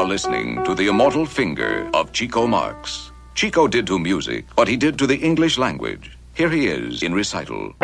are listening to the immortal finger of Chico Marx. Chico did to music what he did to the English language. Here he is in recital.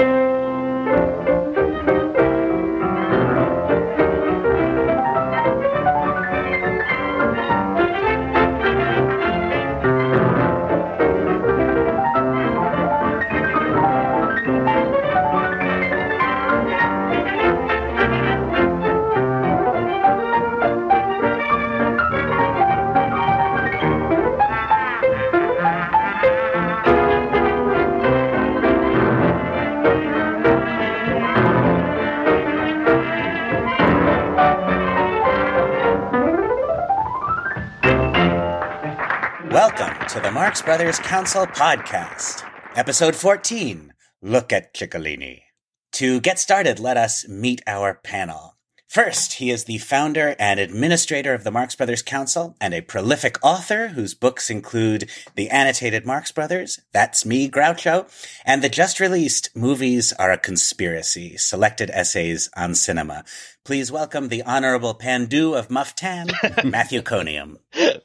Brothers Council podcast, episode 14 Look at Chicolini. To get started, let us meet our panel. First, he is the founder and administrator of the Marx Brothers Council and a prolific author whose books include The Annotated Marx Brothers, That's Me, Groucho, and the just released Movies Are a Conspiracy, selected essays on cinema. Please welcome the Honorable Pandu of Muftan, Matthew Coniam.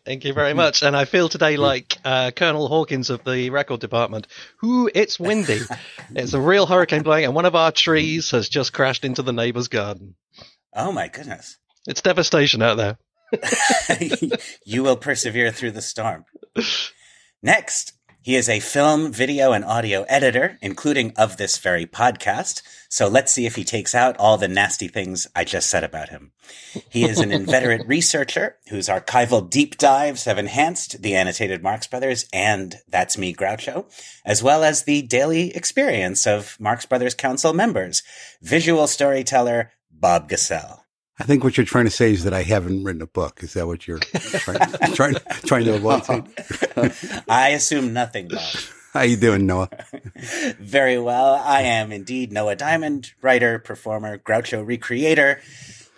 Thank you very much. And I feel today like uh, Colonel Hawkins of the record department. Who? It's windy. it's a real hurricane blowing, and one of our trees has just crashed into the neighbor's garden. Oh my goodness. It's devastation out there. you will persevere through the storm. Next, he is a film, video, and audio editor, including of this very podcast. So let's see if he takes out all the nasty things I just said about him. He is an inveterate researcher whose archival deep dives have enhanced the annotated Marx Brothers and That's Me Groucho, as well as the daily experience of Marx Brothers Council members. Visual storyteller Bob Gassel. I think what you're trying to say is that I haven't written a book. Is that what you're trying, trying, trying to avoid? I assume nothing, Bob. How you doing, Noah? Very well. I am indeed Noah Diamond, writer, performer, Groucho recreator,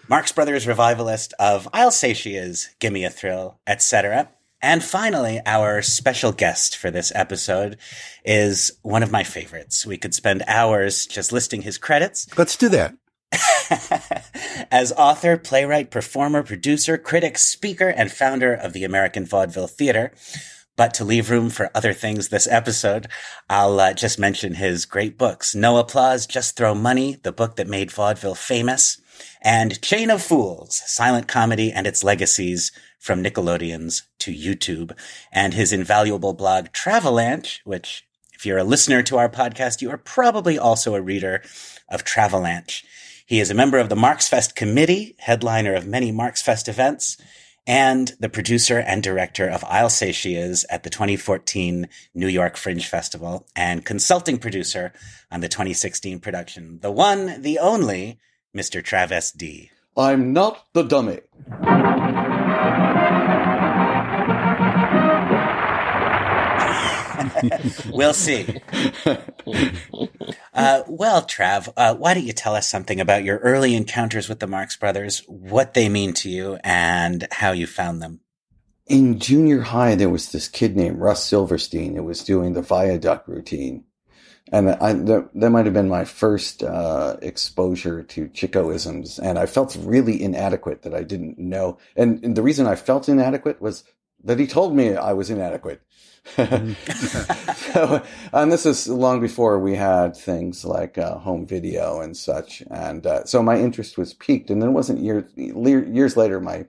Marx Brothers revivalist of I'll Say She Is, Gimme a Thrill, etc. And finally, our special guest for this episode is one of my favorites. We could spend hours just listing his credits. Let's do that. As author, playwright, performer, producer, critic, speaker, and founder of the American Vaudeville Theater. But to leave room for other things this episode, I'll uh, just mention his great books. No Applause, Just Throw Money, the book that made vaudeville famous, and Chain of Fools, silent comedy and its legacies from Nickelodeons to YouTube, and his invaluable blog Travalanche, which if you're a listener to our podcast, you are probably also a reader of Travalanche. He is a member of the Marxfest committee, headliner of many Marxfest events, and the producer and director of I'll Say She Is at the 2014 New York Fringe Festival and consulting producer on the 2016 production. The one, the only, Mr. Trav S.D. I'm not the dummy. we'll see. Uh, well, Trav, uh, why don't you tell us something about your early encounters with the Marx Brothers, what they mean to you, and how you found them? In junior high, there was this kid named Russ Silverstein who was doing the viaduct routine. And I, that, that might have been my first uh, exposure to Chicoisms. And I felt really inadequate that I didn't know. And, and the reason I felt inadequate was that he told me I was inadequate. So, and this is long before we had things like uh, home video and such. And uh, so my interest was piqued. And then it wasn't years years later. My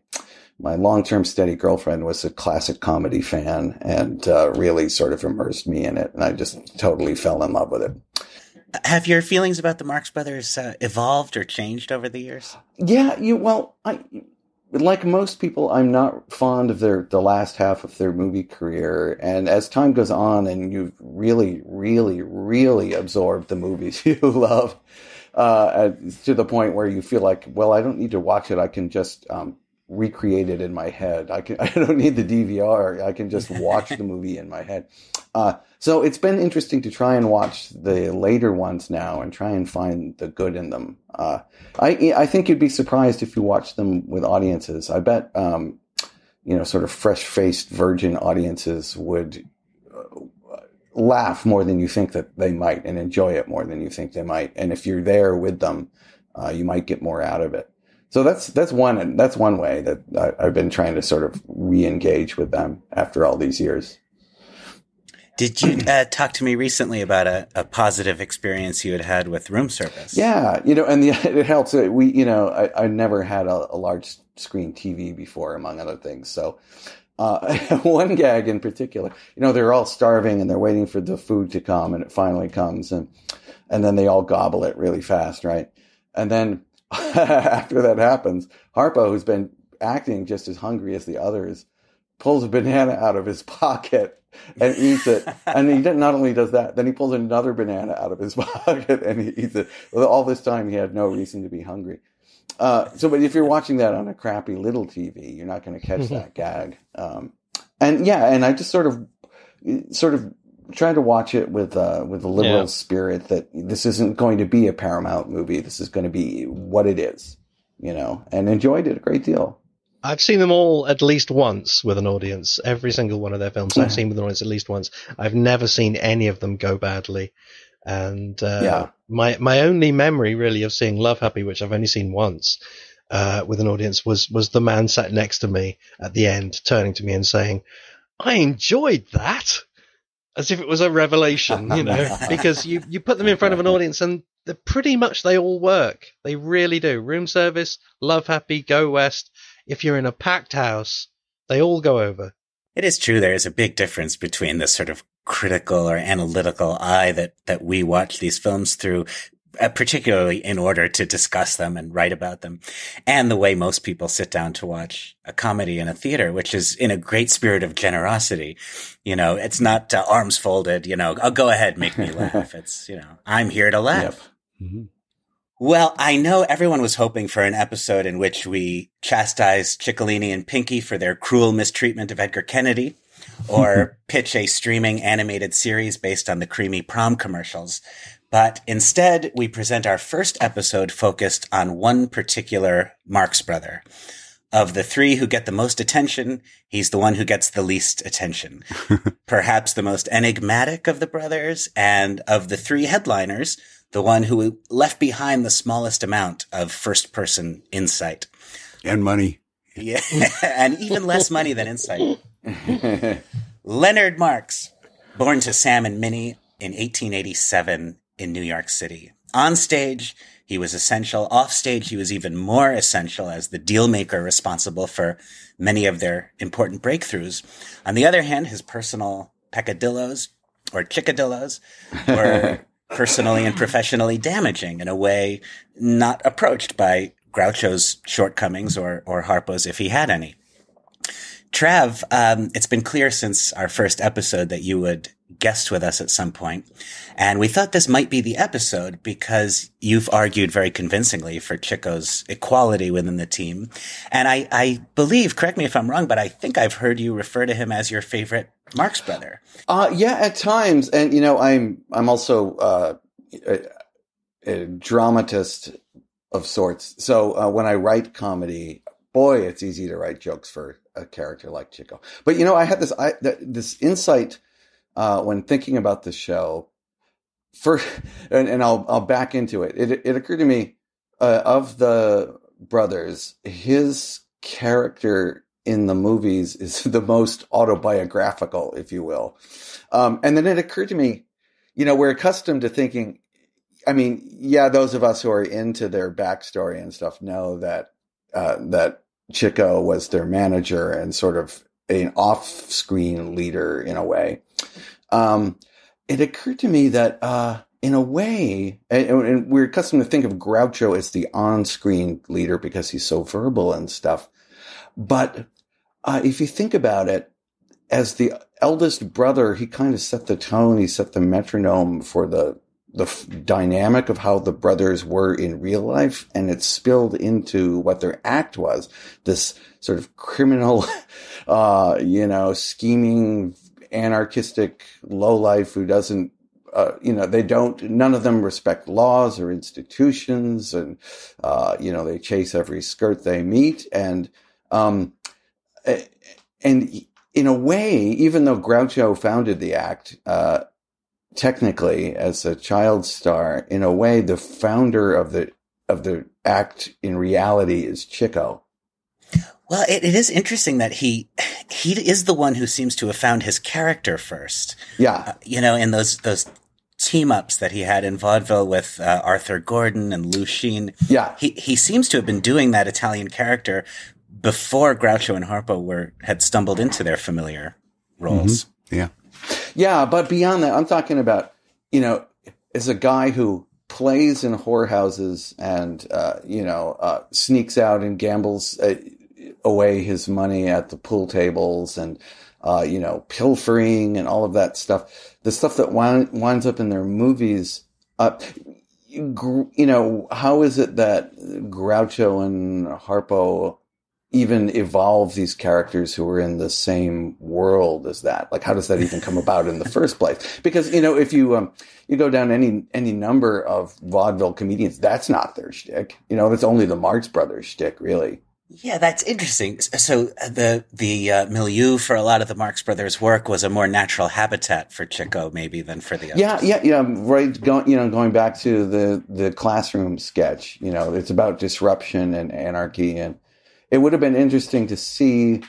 my long term steady girlfriend was a classic comedy fan and uh, really sort of immersed me in it. And I just totally fell in love with it. Have your feelings about the Marx Brothers uh, evolved or changed over the years? Yeah, you well, I like most people, I'm not fond of their the last half of their movie career. And as time goes on, and you've really, really, really absorbed the movies you love, uh, to the point where you feel like, well, I don't need to watch it. I can just um, recreate it in my head. I can. I don't need the DVR. I can just watch the movie in my head. Uh, so it's been interesting to try and watch the later ones now and try and find the good in them. Uh, I I think you'd be surprised if you watch them with audiences. I bet um, you know, sort of fresh faced virgin audiences would uh, laugh more than you think that they might and enjoy it more than you think they might. And if you're there with them, uh, you might get more out of it. So that's that's one that's one way that I, I've been trying to sort of re-engage with them after all these years. Did you uh, talk to me recently about a, a, positive experience you had had with room service? Yeah, you know, and the, it helps. We, you know, I, I never had a, a, large screen TV before, among other things. So, uh, one gag in particular, you know, they're all starving and they're waiting for the food to come, and it finally comes, and and then they all gobble it really fast, right? And then after that happens, Harpo, who's been acting just as hungry as the others, pulls a banana out of his pocket and eats it. And he not only does that, then he pulls another banana out of his pocket and he eats it. All this time, he had no reason to be hungry. Uh, so, but if you're watching that on a crappy little TV, you're not going to catch that gag. Um, and yeah, and I just sort of, sort of try to watch it with uh, with a liberal yeah. spirit that this isn't going to be a Paramount movie. This is going to be what it is, you know, and enjoyed it a great deal. I've seen them all at least once with an audience. Every single one of their films I've seen with an audience at least once. I've never seen any of them go badly. And uh, yeah. my my only memory really of seeing Love Happy, which I've only seen once uh, with an audience, was was the man sat next to me at the end, turning to me and saying, "I enjoyed that." As if it was a revelation, you know, because you, you put them in front of an audience and pretty much they all work. They really do. Room service, Love Happy, Go West, if you're in a packed house, they all go over. It is true. There is a big difference between the sort of critical or analytical eye that, that we watch these films through, uh, particularly in order to discuss them and write about them, and the way most people sit down to watch a comedy in a theater, which is in a great spirit of generosity. You know, it's not uh, arms folded, you know, oh, go ahead, make me laugh. It's, you know, I'm here to laugh. Yep. Mm-hmm. Well, I know everyone was hoping for an episode in which we chastise Chicolini and Pinky for their cruel mistreatment of Edgar Kennedy, or pitch a streaming animated series based on the creamy prom commercials. But instead, we present our first episode focused on one particular Marx brother. Of the three who get the most attention, he's the one who gets the least attention. Perhaps the most enigmatic of the brothers, and of the three headliners, the one who left behind the smallest amount of first person insight and money. Yeah, and even less money than insight. Leonard Marx, born to Sam and Minnie in 1887 in New York City. On stage, he was essential. Off stage, he was even more essential as the deal maker responsible for many of their important breakthroughs. On the other hand, his personal peccadillos or chickadillos were personally and professionally damaging in a way not approached by Groucho's shortcomings or, or Harpo's if he had any. Trav, um, it's been clear since our first episode that you would guest with us at some point, and we thought this might be the episode because you've argued very convincingly for Chico's equality within the team, and I, I believe, correct me if I'm wrong, but I think I've heard you refer to him as your favorite Marx better. Uh, yeah, at times, and you know, I'm I'm also uh, a, a dramatist of sorts. So uh, when I write comedy, boy, it's easy to write jokes for a character like Chico. But you know, I had this I, this insight uh, when thinking about the show. For and, and I'll I'll back into it. It it occurred to me uh, of the brothers, his character in the movies is the most autobiographical, if you will. Um, and then it occurred to me, you know, we're accustomed to thinking. I mean, yeah, those of us who are into their backstory and stuff know that uh, that Chico was their manager and sort of an off-screen leader in a way. Um, it occurred to me that, uh, in a way, and, and, we're accustomed to think of Groucho as the on-screen leader because he's so verbal and stuff. But uh, if you think about it, as the eldest brother, he kind of set the tone. He set the metronome for the the f- dynamic of how the brothers were in real life and it spilled into what their act was this sort of criminal uh you know scheming anarchistic lowlife who doesn't uh, you know they don't none of them respect laws or institutions and uh, you know they chase every skirt they meet and um and in a way even though groucho founded the act uh technically as a child star in a way the founder of the of the act in reality is Chico. Well, it, it is interesting that he he is the one who seems to have found his character first. Yeah, uh, you know, in those those team ups that he had in vaudeville with uh, Arthur Gordon and Lou Shean. Yeah, he he seems to have been doing that Italian character before Groucho and Harpo were had stumbled into their familiar roles. Mm-hmm. Yeah, yeah, but beyond that, I'm talking about you know, as a guy who plays in whorehouses and uh, you know uh, sneaks out and gambles uh, away his money at the pool tables and uh, you know pilfering and all of that stuff. The stuff that wind, winds up in their movies. Uh, you, you know, how is it that Groucho and Harpo even evolve these characters who are in the same world as that? Like, how does that even come about in the first place? Because you know, if you um, you go down any any number of vaudeville comedians, that's not their shtick. You know, it's only the Marx Brothers shtick, really. Yeah, that's interesting. So uh, the the uh, milieu for a lot of the Marx Brothers' work was a more natural habitat for Chico, maybe than for the others. Yeah, yeah, yeah. Right. Going, you know, going back to the the classroom sketch. You know, it's about disruption and anarchy, and it would have been interesting to see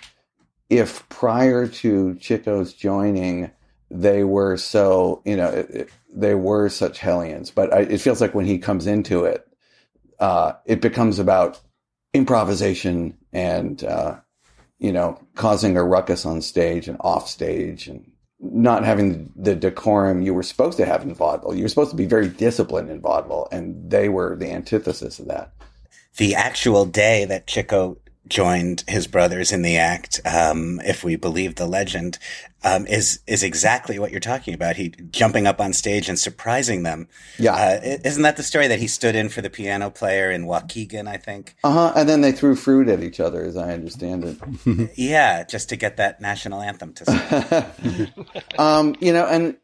if prior to Chico's joining, they were so you know it, they were such hellions. But I, it feels like when he comes into it, uh, it becomes about improvisation and uh, you know causing a ruckus on stage and off stage and not having the decorum you were supposed to have in vaudeville. You were supposed to be very disciplined in vaudeville, and they were the antithesis of that. The actual day that Chico joined his brothers in the act, um, if we believe the legend, um, is is exactly what you're talking about. He jumping up on stage and surprising them. Yeah, uh, isn't that the story that he stood in for the piano player in Waukegan? I think. Uh huh. And then they threw fruit at each other, as I understand it. yeah, just to get that national anthem to um, you know, and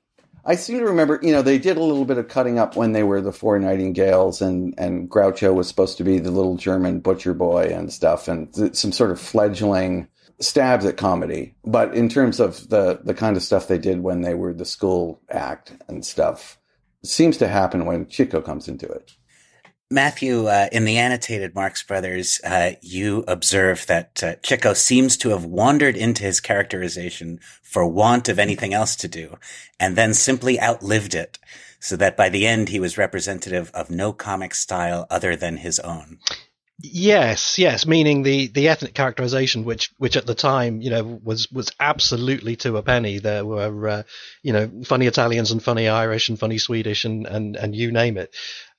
I seem to remember, you know, they did a little bit of cutting up when they were the Four Nightingales, and and Groucho was supposed to be the little German butcher boy and stuff, and th- some sort of fledgling stabs at comedy. But in terms of the the kind of stuff they did when they were the school act and stuff, seems to happen when Chico comes into it. Matthew, uh, in the annotated Marx Brothers, uh, you observe that uh, Chico seems to have wandered into his characterization for want of anything else to do, and then simply outlived it, so that by the end he was representative of no comic style other than his own. Yes, yes, meaning the, the ethnic characterization, which which at the time you know was was absolutely to a penny. There were uh, you know funny Italians and funny Irish and funny Swedish and and and you name it.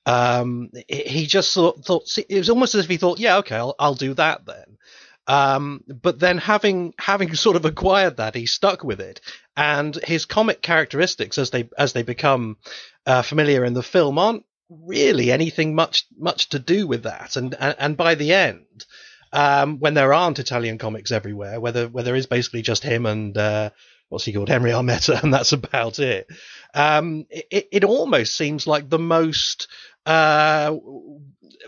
Um, he just thought, thought it was almost as if he thought, yeah, okay, I'll, I'll do that then. Um, but then having having sort of acquired that, he stuck with it, and his comic characteristics as they as they become uh, familiar in the film aren't really anything much much to do with that. And and, and by the end, um, when there aren't Italian comics everywhere, where there, where there is basically just him and uh, what's he called, Henry Armetta, and that's about it. Um, it, it almost seems like the most uh,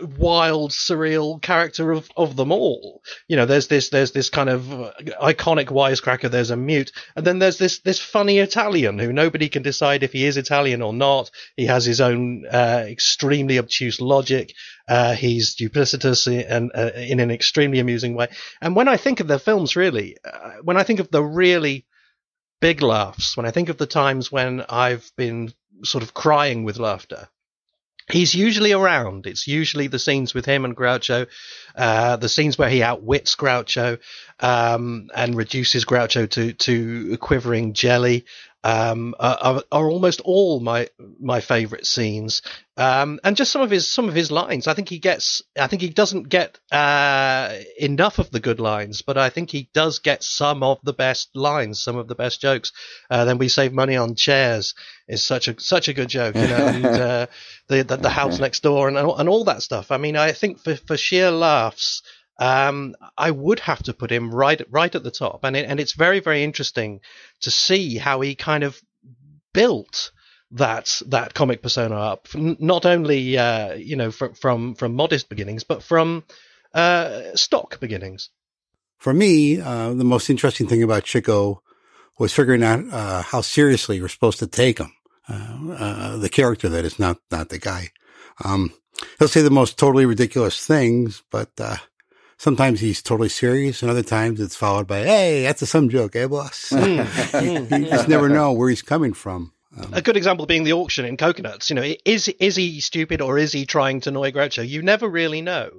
wild, surreal character of, of them all. You know, there's this there's this kind of uh, iconic wisecracker. There's a mute, and then there's this this funny Italian who nobody can decide if he is Italian or not. He has his own uh, extremely obtuse logic. Uh, he's duplicitous and uh, in an extremely amusing way. And when I think of the films, really, uh, when I think of the really big laughs, when I think of the times when I've been sort of crying with laughter he's usually around. It's usually the scenes with him and Groucho, uh, the scenes where he outwits Groucho um, and reduces Groucho to to quivering jelly um, are, are, almost all my my favorite scenes, um, and just some of his some of his lines. I think he gets. I think he doesn't get uh, enough of the good lines, but I think he does get some of the best lines, some of the best jokes. Uh, then we save money on chairs is such a such a good joke, you know, and uh, the, the, the house next door and and all that stuff. I mean, I think for for sheer laughs um, I would have to put him right right at the top, and it, and it's very very interesting to see how he kind of built that that comic persona up, not only uh, you know from, from from modest beginnings, but from uh, stock beginnings. For me, uh, the most interesting thing about Chico was figuring out uh, how seriously you're supposed to take him, uh, uh, the character that is not not the guy. Um, he'll say the most totally ridiculous things, but uh, sometimes he's totally serious, and other times it's followed by, "Hey, that's a some joke, eh, boss?" you, you just never know where he's coming from. Um, a good example being the auction in Cocoanuts. You know, is is he stupid or is he trying to annoy Groucho? You never really know.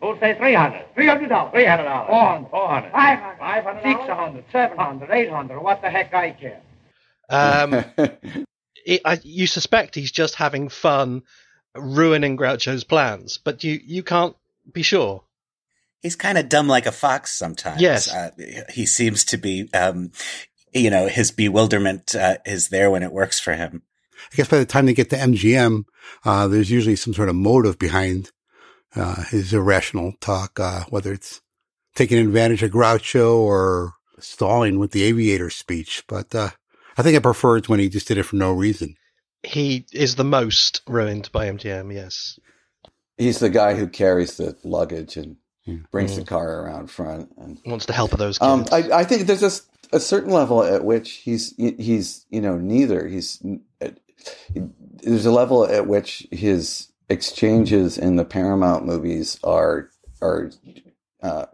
Who'll say 300? 300 dollars. 300 dollars. 400. 400. 500. 500 600. 700. 800. What the heck I care? Um, it, I, you suspect he's just having fun ruining Groucho's plans, but you, you can't be sure. He's kind of dumb like a fox sometimes. Yes. Uh, he seems to be, um, you know, his bewilderment uh, is there when it works for him. I guess by the time they get to MGM, uh, there's usually some sort of motive behind uh, his irrational talk, uh, whether it's taking advantage of Groucho or stalling with the aviator speech. But uh, I think I prefer it when he just did it for no reason. He is the most ruined by MGM, yes. He's the guy who carries the luggage and brings mm. the car around front and wants the help of those um, kids. Um, I, I, think there's a, a, certain level at which he's he's you know neither. He's there's a level at which his exchanges in the Paramount movies are are uh,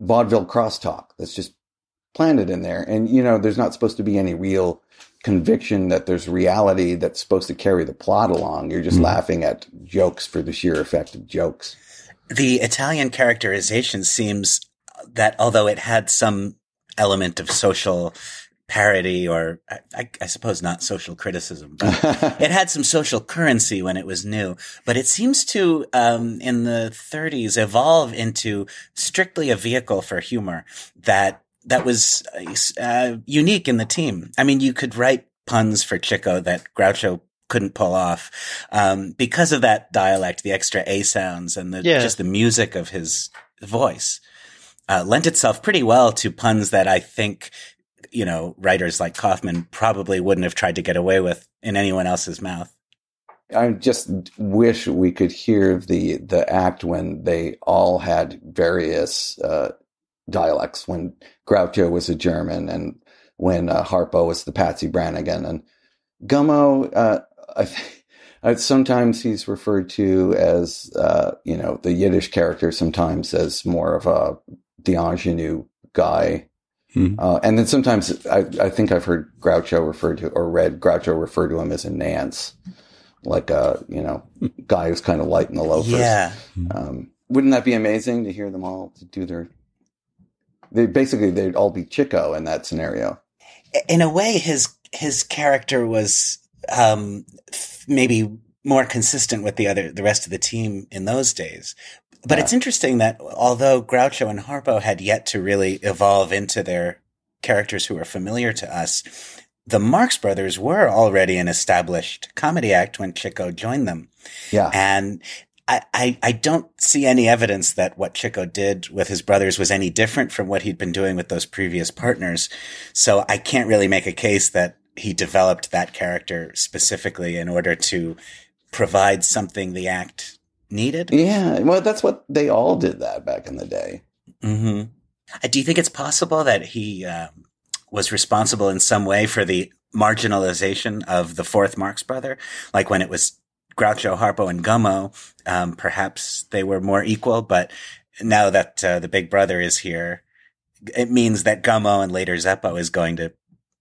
vaudeville crosstalk that's just planted in there, and you know there's not supposed to be any real conviction that there's reality that's supposed to carry the plot along. You're just mm-hmm. laughing at jokes for the sheer effect of jokes. The Italian characterization seems that although it had some element of social parody or I, I, suppose not social criticism, but it had some social currency when it was new. But it seems to, um, in the 30s, evolve into strictly a vehicle for humor that that was uh, unique in the team. I mean, you could write puns for Chico that Groucho couldn't pull off um, because of that dialect, the extra a sounds, and the, yeah. just the music of his voice. Uh, lent itself pretty well to puns that I think you know, writers like Kaufman probably wouldn't have tried to get away with in anyone else's mouth. I just wish we could hear the the act when they all had various uh, dialects. When Groucho was a German, and when uh, Harpo was the Patsy Brannigan, and Gummo. Uh, I think sometimes he's referred to as uh, you know the Yiddish character, sometimes as more of a the ingenue guy. Mm-hmm. Uh, and then sometimes I, I, think I've heard Groucho referred to or read Groucho refer to him as a Nance, like a you know guy who's kind of light in the loafers. Yeah. Um, wouldn't that be amazing to hear them all to do their? They basically they'd all be Chico in that scenario. In a way, his his character was um, maybe more consistent with the other the rest of the team in those days but yeah. it's interesting that although Groucho and Harpo had yet to really evolve into their characters who are familiar to us, the Marx Brothers were already an established comedy act when Chico joined them. Yeah. And I, I, I, don't see any evidence that what Chico did with his brothers was any different from what he'd been doing with those previous partners. So I can't really make a case that he developed that character specifically in order to provide something the act needed. Yeah, well, that's what they all did that back in the day. Mm-hmm. Uh, do you think it's possible that he um, was responsible in some way for the marginalization of the fourth Marx brother? Like when it was Groucho, Harpo, and Gummo, um, perhaps they were more equal, but now that uh, the big brother is here, it means that Gummo and later Zeppo is going to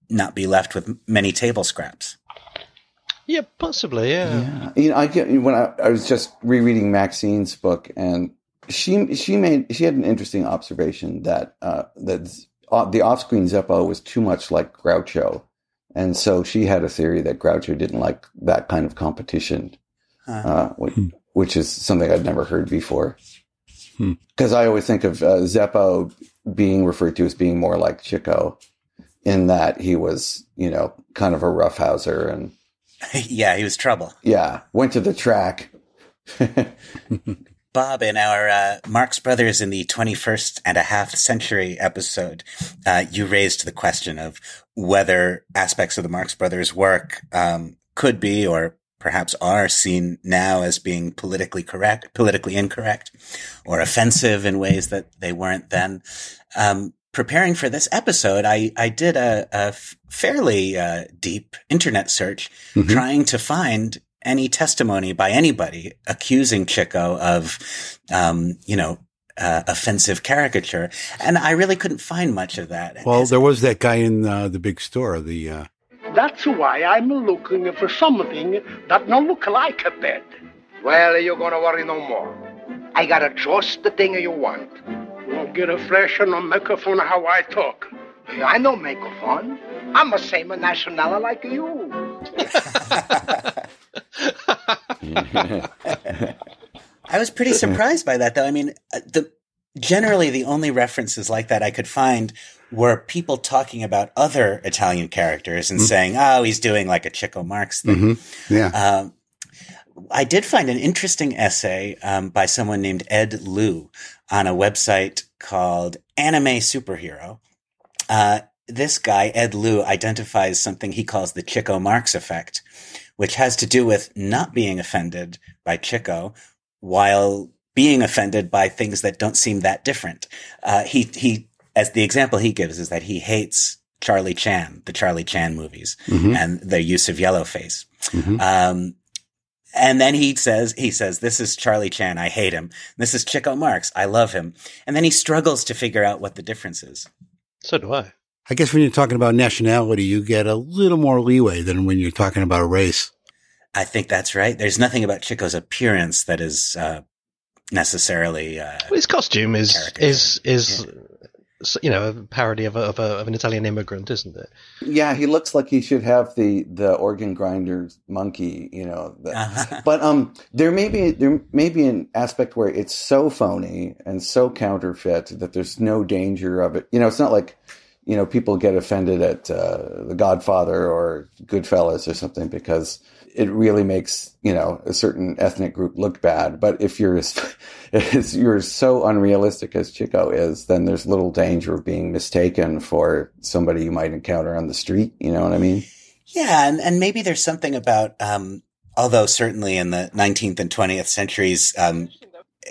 not be left with many table scraps. Yeah, possibly. Yeah. Yeah. You know, I get when I, I was just rereading Maxine's book, and she she made she had an interesting observation that uh, that uh, the off-screen Zeppo was too much like Groucho, and so she had a theory that Groucho didn't like that kind of competition, uh-huh. uh, which, hmm. which, is something I'd never heard before. Because hmm. I always think of uh, Zeppo being referred to as being more like Chico, in that he was you know kind of a roughhouser and yeah, he was trouble. Yeah, went to the track. Bob, in our uh, Marx Brothers in the 21st and a half century episode, uh, you raised the question of whether aspects of the Marx Brothers work um, could be or perhaps are seen now as being politically correct, politically incorrect, or offensive in ways that they weren't then. Um, preparing for this episode, I, I did a, a fairly uh, deep internet search mm-hmm. trying to find any testimony by anybody accusing Chico of, um, you know, uh, offensive caricature, and I really couldn't find much of that. Well, there was that guy in uh, the big store. The uh... that's why I'm looking for something that no look like a bed. Well, you're gonna worry no more. I got just the thing you want. Well, get a flash on a microphone how I talk. I know microphone. I'm the same national like you. I was pretty surprised by that, though. I mean, uh, the generally the only references like that I could find were people talking about other Italian characters and mm-hmm. saying, "Oh, he's doing like a Chico Marx thing." Mm-hmm. Yeah. Um, I did find an interesting essay um, by someone named Ed Liu on a website called Anime Superhero. Uh, this guy, Ed Liu, identifies something he calls the Chico Marx effect, which has to do with not being offended by Chico while being offended by things that don't seem that different. Uh, he, he, as the example he gives is that he hates Charlie Chan, the Charlie Chan movies mm-hmm. and their use of yellow face. Mm-hmm. Um, and then he says, he says, this is Charlie Chan. I hate him. This is Chico Marx. I love him. And then he struggles to figure out what the difference is. So do I. I guess when you're talking about nationality, you get a little more leeway than when you're talking about a race. I think that's right. There's nothing about Chico's appearance that is uh, necessarily. Uh, well, his costume is is is yeah. You know a parody of, a, of, a, of, an Italian immigrant, isn't it? Yeah, he looks like he should have the the organ grinder monkey. You know, the, uh-huh. but um, there may be there may be an aspect where it's so phony and so counterfeit that there's no danger of it. You know, it's not like you know people get offended at uh, The Godfather or Goodfellas or something because it really makes you know a certain ethnic group look bad. But if you're as, you're so unrealistic as Chico is, then there's little danger of being mistaken for somebody you might encounter on the street. You know what I mean? Yeah, and, and maybe there's something about um, although certainly in the 19th and 20th centuries. Um,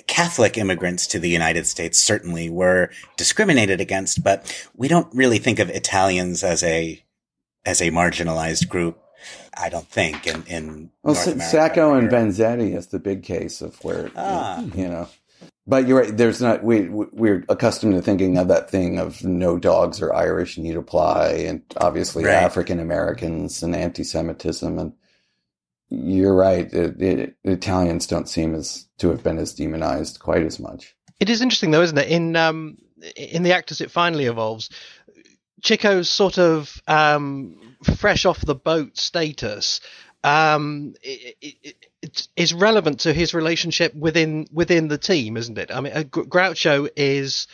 Catholic immigrants to the United States certainly were discriminated against, but we don't really think of Italians as a as a marginalized group I don't think in in well, Sacco and Vanzetti is the big case of where ah. you know. But you're right. There's not we we're accustomed to thinking of that thing of no dogs are Irish need apply, and obviously right. African Americans and anti-Semitism, and you're right. It, it, Italians don't seem as to have been as demonized quite as much. It is interesting though, isn't it? In um in the actors, it finally evolves. Chico's sort of um, fresh off the boat status um, it, it, it's relevant to his relationship within within the team, isn't it? I mean, Groucho is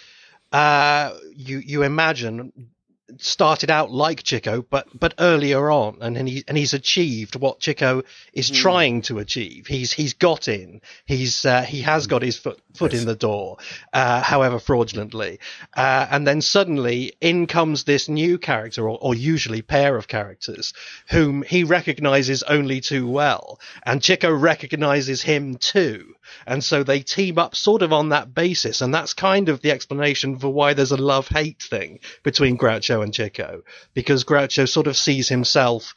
uh, you you imagine started out like Chico, but but earlier on, and, and he and he's achieved what Chico is mm. trying to achieve. He's he's got in. He's uh, he has got his foot foot yes. in the door, uh, however fraudulently, uh, and then suddenly in comes this new character, or, or usually pair of characters, whom he recognizes only too well, and Chico recognizes him too, and so they team up sort of on that basis, and that's kind of the explanation for why there's a love hate thing between Groucho and Chico, because Groucho sort of sees himself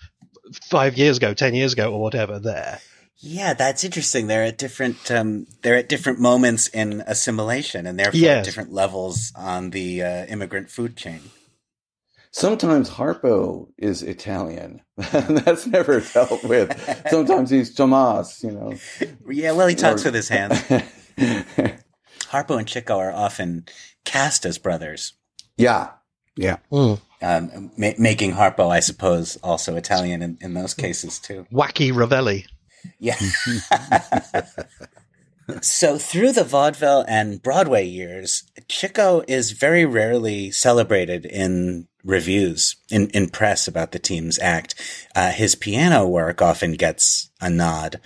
five years ago, ten years ago, or whatever there. Yeah, that's interesting. They're at different um, they're at different moments in assimilation, and therefore yes. at different levels on the uh, immigrant food chain. Sometimes Harpo is Italian. That's never dealt with. Sometimes he's Tomas, you know. Yeah, well, he talks or, with his hands. Harpo and Chico are often cast as brothers. Yeah, yeah. Mm. Um, ma- making Harpo, I suppose, also Italian in, in those cases too. Wacky Ravelli. Yeah. so through the vaudeville and Broadway years, Chico is very rarely celebrated in reviews in, in press about the team's act. Uh, his piano work often gets a nod,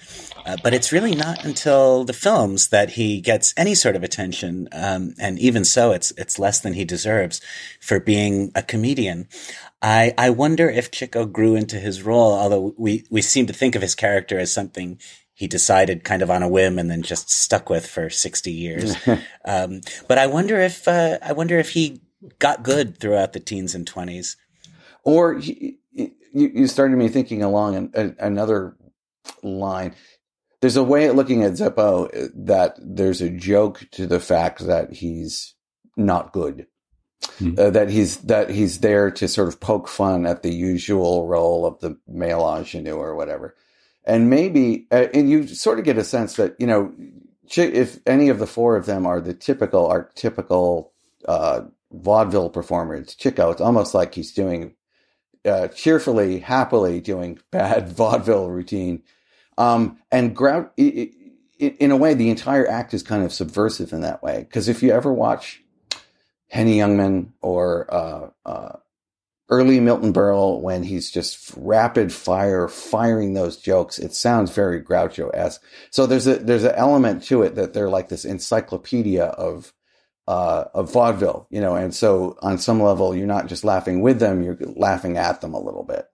uh, but it's really not until the films that he gets any sort of attention. Um, and even so, it's, it's less than he deserves for being a comedian. I, I wonder if Chico grew into his role, although we, we seem to think of his character as something he decided kind of on a whim and then just stuck with for 60 years. um, but I wonder if, uh, I wonder if he got good throughout the teens and 20s. Or you, you started me thinking along an, a, another line. There's a way of looking at Zeppo uh, that there's a joke to the fact that he's not good. Mm-hmm. Uh, that he's that he's there to sort of poke fun at the usual role of the male ingenue or whatever, and maybe uh, and you sort of get a sense that you know if any of the four of them are the typical archetypical uh, vaudeville performer, it's Chico. It's almost like he's doing uh, cheerfully, happily doing bad vaudeville routine. Um, and ground, in a way, the entire act is kind of subversive in that way. Because if you ever watch Henny Youngman or uh, uh, early Milton Berle, when he's just rapid fire firing those jokes, it sounds very Groucho esque. So there's a there's an element to it that they're like this encyclopedia of uh, of vaudeville, you know, and so on some level, you're not just laughing with them, you're laughing at them a little bit.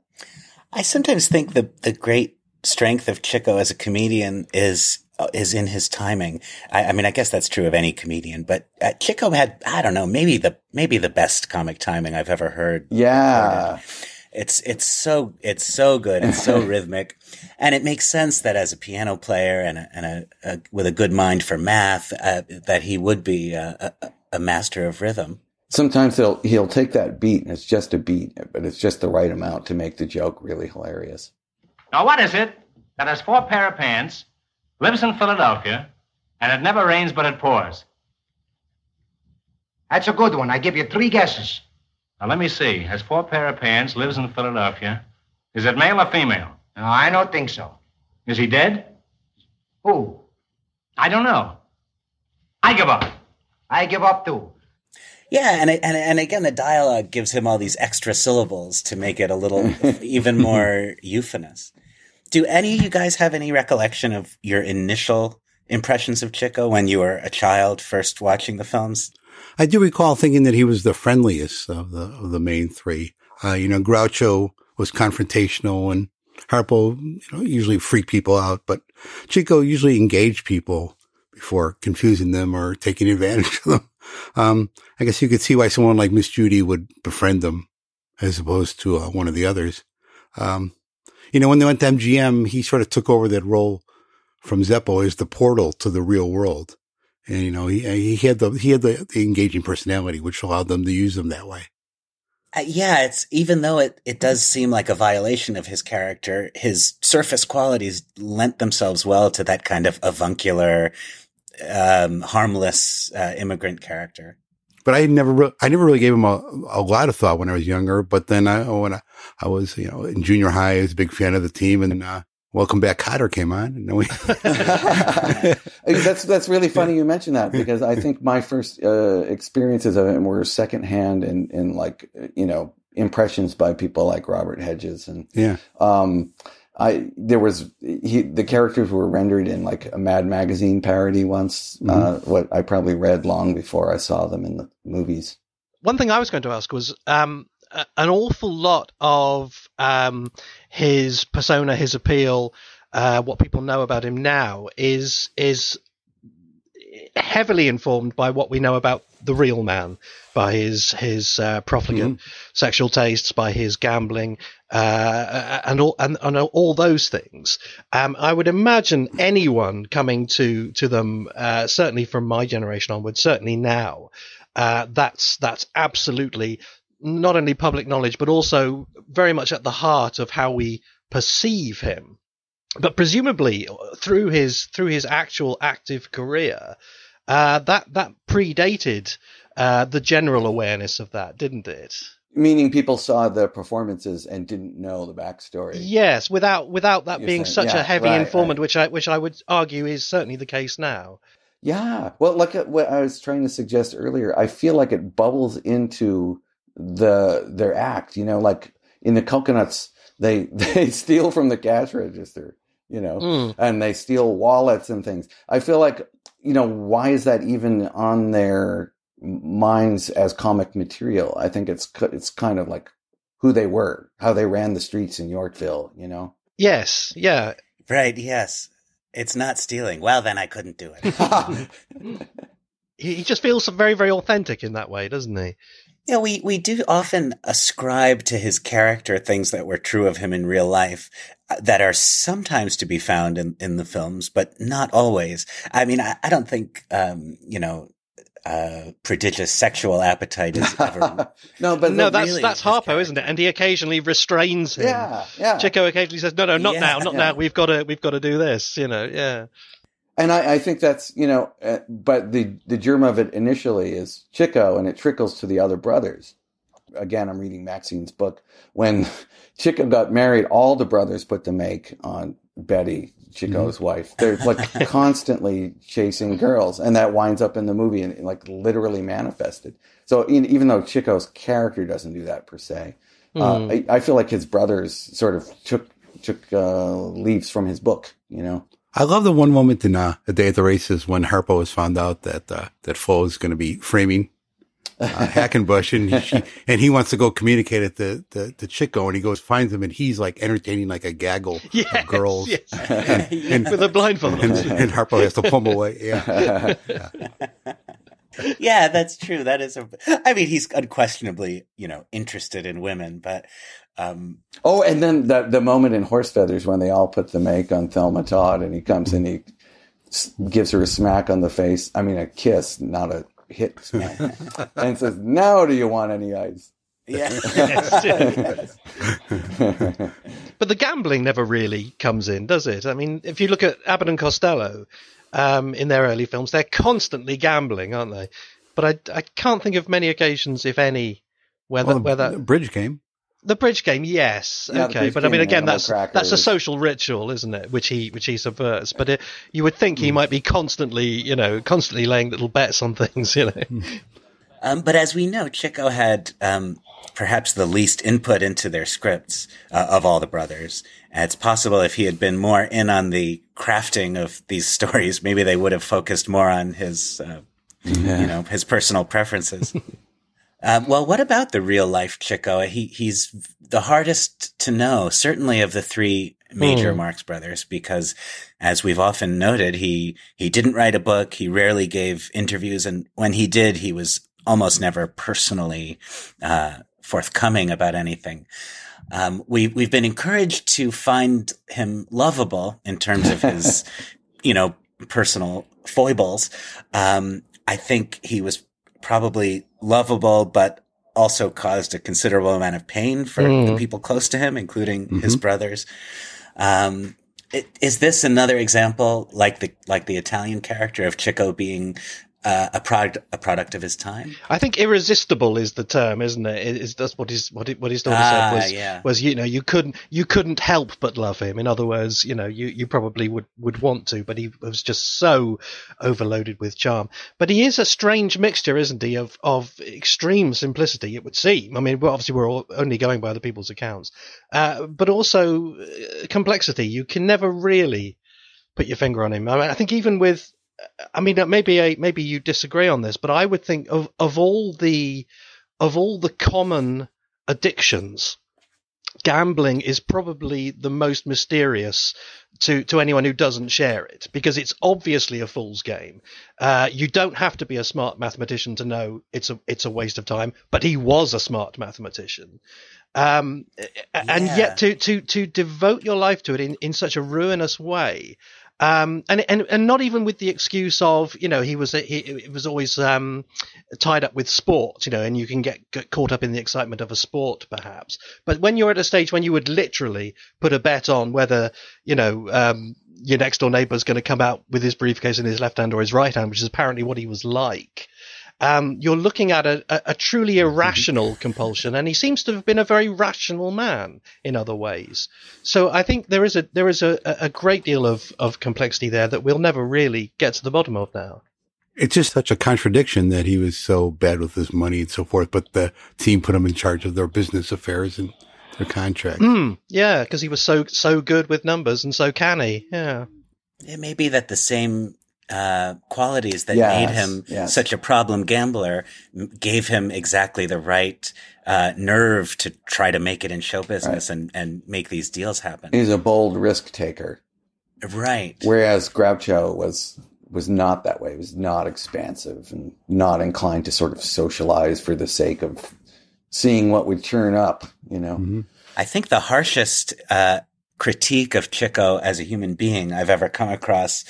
I sometimes think the, the great strength of Chico as a comedian is, uh, is in his timing. I, I, mean, I guess that's true of any comedian, but uh, Chico had, I don't know, maybe the, maybe the best comic timing I've ever heard. Yeah. It's, it's so, it's so good. It's so rhythmic. And it makes sense that as a piano player and a, and a, a with a good mind for math, uh, that he would be a, a, master of rhythm. Sometimes he'll, he'll take that beat and it's just a beat, but it's just the right amount to make the joke really hilarious. Now, what is it that has four pair of pants, lives in Philadelphia, and it never rains but it pours? That's a good one. I give you three guesses. Now, let me see. Has four pair of pants, lives in Philadelphia. Is it male or female? No, I don't think so. Is he dead? Who? I don't know. I give up. I give up too. Yeah, and and and again, the dialogue gives him all these extra syllables to make it a little even more euphonous. Do any of you guys have any recollection of your initial impressions of Chico when you were a child first watching the films? I do recall thinking that he was the friendliest of the of the main three. Uh, you know, Groucho was confrontational and Harpo, you know, usually freaked people out, but Chico usually engaged people before confusing them or taking advantage of them. Um, I guess you could see why someone like Miss Judy would befriend them as opposed to uh, one of the others. Um, you know, when they went to MGM, he sort of took over that role from Zeppo as the portal to the real world. And, you know, he, he had the, he had the, the engaging personality, which allowed them to use him that way. Uh, yeah, it's even though it, it does seem like a violation of his character, his surface qualities lent themselves well to that kind of avuncular, um, harmless uh, immigrant character. But I never, re- I never really gave him a, a lot of thought when I was younger. But then I, when I, I was, you know, in junior high, I was a big fan of the team, and uh, Welcome Back, Kotter came on. And we that's that's really funny you mentioned that because I think my first uh, experiences of it were secondhand and and like you know impressions by people like Robert Hegyes and yeah. Um, I there was he, the characters were rendered in like a Mad Magazine parody once. Mm-hmm. Uh, what I probably read long before I saw them in the movies. One thing I was going to ask was um, an awful lot of um, his persona, his appeal, uh, what people know about him now is is heavily informed by what we know about the real man, by his his uh, profligate mm-hmm. sexual tastes, by his gambling, uh, and all and, and, all those things. Um, I would imagine anyone coming to to them, uh, certainly from my generation onwards, certainly now, uh, that's that's absolutely not only public knowledge but also very much at the heart of how we perceive him. But presumably through his through his actual active career, uh, that that predated uh, the general awareness of that, didn't it? Meaning people saw the performances and didn't know the backstory. Yes, without without that You're being saying, such yeah, a heavy right, informant, right. which I which I would argue is certainly the case now. Yeah. Well, look at what I was trying to suggest earlier. I feel like it bubbles into the their act. You know, like in the Cocoanuts, they they steal from the cash register. You know, mm. and they steal wallets and things. I feel like you know why is that even on their minds as comic material? I think it's it's kind of like who they were, how they ran the streets in Yorkville. You know. Yes. Yeah. Right. Yes. It's not stealing. Well, then I couldn't do it. he just feels very, very authentic in that way, doesn't he? Yeah, we, we do often ascribe to his character things that were true of him in real life. that are sometimes to be found in, in the films, but not always. I mean, I, I don't think, um, you know, uh, prodigious sexual appetite is ever. no, but no, that's really that's Harpo, isn't it? And he occasionally restrains him. Yeah, yeah. Chico occasionally says, "No, no, not yeah, now, not yeah. now. We've got to, we've got to do this." You know, yeah. And I, I think that's you know, uh, but the the germ of it initially is Chico, and it trickles to the other brothers. Again, I'm reading Maxine's book. When Chico got married, all the brothers put the make on Betty, Chico's mm-hmm. wife. They're like constantly chasing girls, and that winds up in the movie and like literally manifested. So even though Chico's character doesn't do that per se, mm. uh. I, I, feel like his brothers sort of took took uh, leaves from his book. You know. I love the one moment in uh, A Day at the Races when Harpo has found out that uh, that Flo is going to be framing uh, Hackenbush, and he, and he wants to go communicate it to, to, to Chico, and he goes finds him, and he's like entertaining like a gaggle yes, of girls, yes. and, and, with a blindfold, and, and Harpo has to pull him away. Yeah. yeah. Yeah, that's true. That is a. I mean, he's unquestionably, you know, interested in women, but. Um, oh, and then the the moment in Horse Feathers when they all put the make on Thelma Todd, and he comes and he gives her a smack on the face. I mean, a kiss, not a hit smack, and says, "Now, do you want any ice?" Yeah. but the gambling never really comes in, does it? I mean, if you look at Abbott and Costello um, in their early films, they're constantly gambling, aren't they? But I, I can't think of many occasions, if any, where, well, the, where that bridge game. The bridge game, yes, yeah, okay, but I mean, again, that's crackers. that's a social ritual, isn't it? Which he which he subverts. But it, you would think he mm. might be constantly, you know, constantly laying little bets on things, you know. Um, but as we know, Chico had um, perhaps the least input into their scripts uh, of all the brothers. And it's possible if he had been more in on the crafting of these stories, maybe they would have focused more on his, uh, yeah. you know, his personal preferences. Um, well, what about the real life Chico? He he's the hardest to know, certainly of the three major mm. Marx brothers, because as we've often noted, he he didn't write a book. He rarely gave interviews, and when he did, he was almost never personally uh, forthcoming about anything. Um, we we've been encouraged to find him lovable in terms of his, you know, personal foibles. Um, I think he was probably lovable, but also caused a considerable amount of pain for mm. the people close to him, including mm-hmm. his brothers. Um, it, is this another example, like the like the Italian character of Chico being uh, a product a product of his time. I think irresistible is the term, isn't it? Is that's what his what, it, what his daughter ah, said was yeah. was you know you couldn't you couldn't help but love him. In other words, you know you, you probably would would want to, but he was just so overloaded with charm. But he is a strange mixture, isn't he, of of extreme simplicity. It would seem. I mean, obviously we're all only going by other people's accounts, uh, but also uh, complexity. You can never really put your finger on him. I, mean, I think even with I mean, maybe maybe you disagree on this, but I would think of of all the of all the common addictions, gambling is probably the most mysterious to, to anyone who doesn't share it because it's obviously a fool's game. Uh, you don't have to be a smart mathematician to know it's a it's a waste of time, but he was a smart mathematician. Um, yeah. and yet to, to, to devote your life to it in, in such a ruinous way, um, and, and and not even with the excuse of you know he was he it was always um, tied up with sport you know and you can get, get, caught up in the excitement of a sport perhaps. But when you're at a stage when you would literally put a bet on whether you know um, your next door neighbor is going to come out with his briefcase in his left hand or his right hand which is apparently what he was like um, you're looking at a, a, a, truly irrational compulsion, and he seems to have been a very rational man in other ways. So I think there is a there is a, a great deal of, of complexity there that we'll never really get to the bottom of now. It's just such a contradiction that he was so bad with his money and so forth, but the team put him in charge of their business affairs and their contract. Mm, yeah, because he was so so good with numbers and so canny. Yeah. It may be that the same uh, qualities that yes, made him yes. such a problem gambler gave him exactly the right uh, nerve to try to make it in show business right. and, and make these deals happen. He's a bold risk taker. Right. Whereas Groucho was was not that way. He was not expansive and not inclined to sort of socialize for the sake of seeing what would turn up, you know. Mm-hmm. I think the harshest uh, critique of Chico as a human being I've ever come across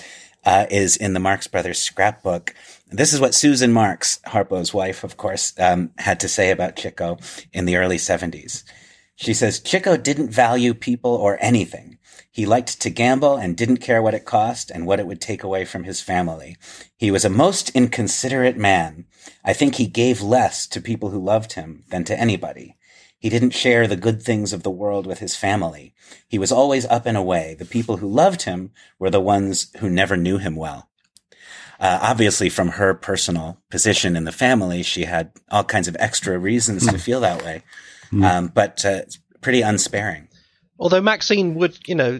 uh, is in the Marx Brothers scrapbook. This is what Susan Marx, Harpo's wife, of course, um, had to say about Chico in the early 70s. She says, Chico didn't value people or anything. He liked to gamble and didn't care what it cost and what it would take away from his family. He was a most inconsiderate man. I think he gave less to people who loved him than to anybody. He didn't share the good things of the world with his family. He was always up and away. The people who loved him were the ones who never knew him well. Uh, obviously, from her personal position in the family, she had all kinds of extra reasons to hmm. feel that way, hmm. um, but uh, pretty unsparing. Although Maxine would, you know,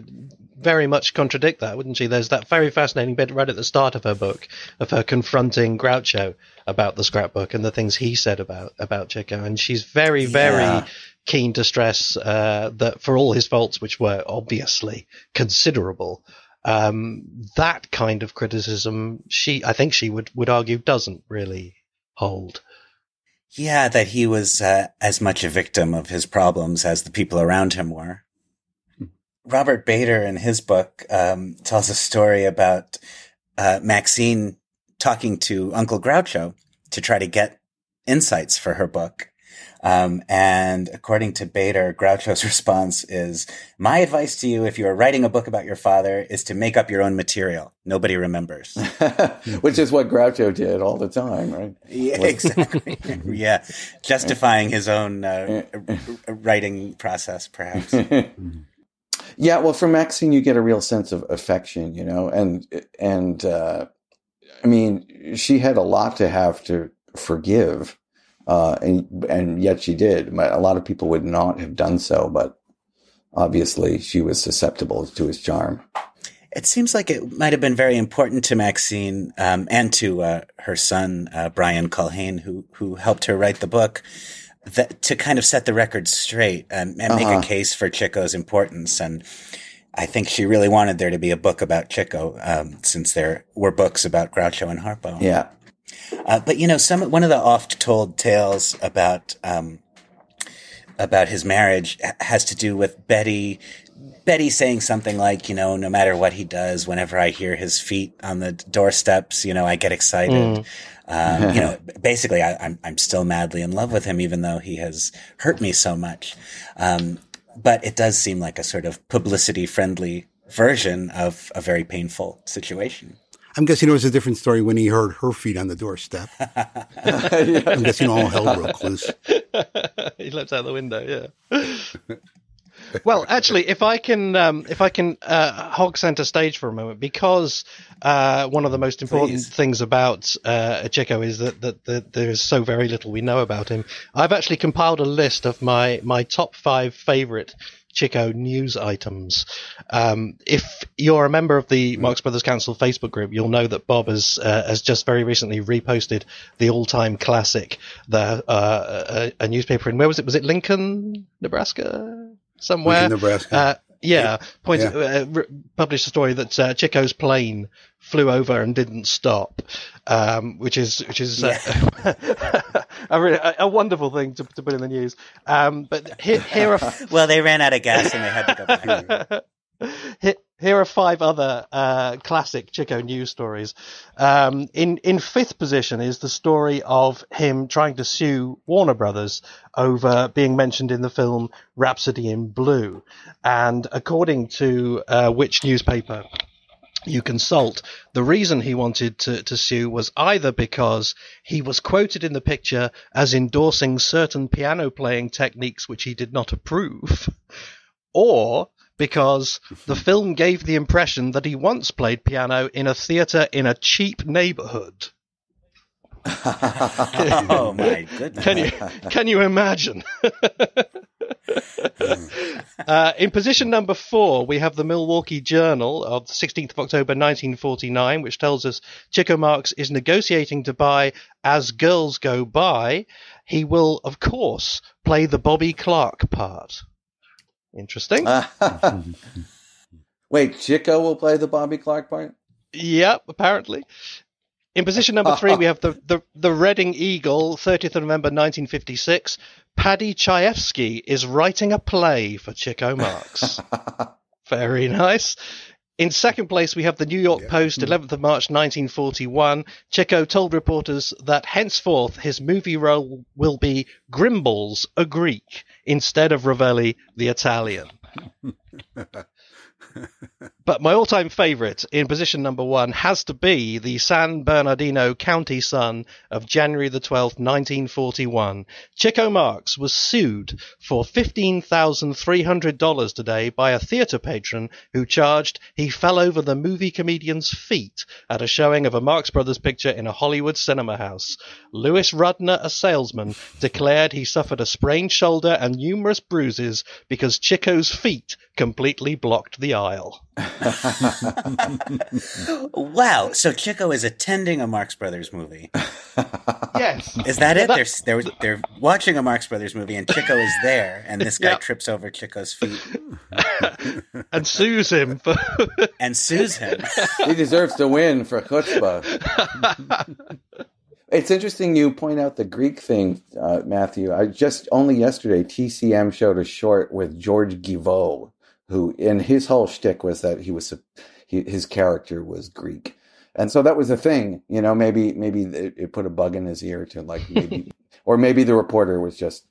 very much contradict that, wouldn't she? There's that very fascinating bit right at the start of her book of her confronting Groucho about the scrapbook and the things he said about about Chico, and she's very, very yeah. keen to stress uh, that for all his faults, which were obviously considerable, um, that kind of criticism, she, I think she would, would argue doesn't really hold. Yeah, that he was uh, as much a victim of his problems as the people around him were. Robert Bader, in his book, um, tells a story about uh, Maxine talking to Uncle Groucho to try to get insights for her book. Um, and according to Bader, Groucho's response is, my advice to you, if you are writing a book about your father, is to make up your own material. Nobody remembers. Which is what Groucho did all the time, right? Yeah, exactly. yeah. Justifying his own uh, writing process, perhaps. Yeah. Well, from Maxine, you get a real sense of affection, you know, and, and, uh, I mean, she had a lot to have to forgive uh, and and yet she did. A lot of people would not have done so, but obviously she was susceptible to his charm. It seems like it might have been very important to Maxine um, and to uh, her son uh, Brian Culhane, who who helped her write the book, that, to kind of set the record straight and, and make uh-huh. a case for Chico's importance. And I think she really wanted there to be a book about Chico, um, since there were books about Groucho and Harpo. Yeah, uh, but you know, some one of the oft-told tales about um, about his marriage has to do with Betty. Betty saying something like, you know, no matter what he does, whenever I hear his feet on the doorsteps, you know, I get excited. Mm. Um, you know, basically, I, am I'm, I'm still madly in love with him, even though he has hurt me so much. Um, but it does seem like a sort of publicity friendly version of a very painful situation. I'm guessing it was a different story when he heard her feet on the doorstep. I'm guessing all hell broke loose. he leapt out the window. Yeah. well, actually, if I can, um, if I can uh, hog center stage for a moment, because uh, one of the most important Please. things about uh, Chico is that, that, that there is so very little we know about him. I've actually compiled a list of my my top five favorite Chico news items. Um, if you're a member of the Marx Brothers Council Facebook group, you'll know that Bob has uh, has just very recently reposted the all-time classic, the uh, a, a, newspaper in where was it? Was it Lincoln, Nebraska? Somewhere, Lincoln, Nebraska. Uh, yeah, point, yeah. Uh, published a story that uh, Chico's plane flew over and didn't stop, um, which is which is uh, a, really, a, wonderful thing to, to, put in the news. Um, but here, here are well, they ran out of gas and they had to go back. here, here are five other uh, classic Chico news stories. Um, in in fifth position is the story of him trying to sue Warner Brothers over being mentioned in the film Rhapsody in Blue, and according to uh, which newspaper you consult, the reason he wanted to, to sue was either because he was quoted in the picture as endorsing certain piano playing techniques which he did not approve, or because the film gave the impression that he once played piano in a theatre in a cheap neighborhood. oh my goodness! Can you can you imagine? uh, in position number four, we have the Milwaukee Journal of the 16th of October 1949, which tells us Chico Marx is negotiating to buy As Girls Go By. He will, of course, play the Bobby Clark part. Interesting. Wait, Chico will play the Bobby Clark part? Yep, apparently. In position number three, we have the, the, the Reading Eagle, 30th of November 1956. Paddy Chayefsky is writing a play for Chico Marx. Very nice. In second place, we have the New York yeah. Post, 11th of March 1941. Chico told reporters that henceforth his movie role will be Grimballs, a Greek, instead of Ravelli, the Italian. but my all-time favorite in position number one has to be the San Bernardino County Sun of January the 12th, 1941. Chico Marx was sued for $15,300 today by a theater patron who charged he fell over the movie comedian's feet at a showing of a Marx Brothers picture in a Hollywood cinema house. Louis Rudner, a salesman, declared he suffered a sprained shoulder and numerous bruises because Chico's feet completely blocked the aisle. wow. So Chico is attending a Marx Brothers movie. yes. Is that it? They're, they're, they're watching a Marx Brothers movie and Chico is there and this guy yep. trips over Chico's feet. and sues him. For... and sues him. He deserves to win for chutzpah. It's interesting you point out the Greek thing, uh, Matthew. I just only yesterday TCM showed a short with George Givot, who in his whole shtick was that he was he, his character was Greek, and so that was a thing. You know, maybe maybe it, it put a bug in his ear to like maybe, or maybe the reporter was just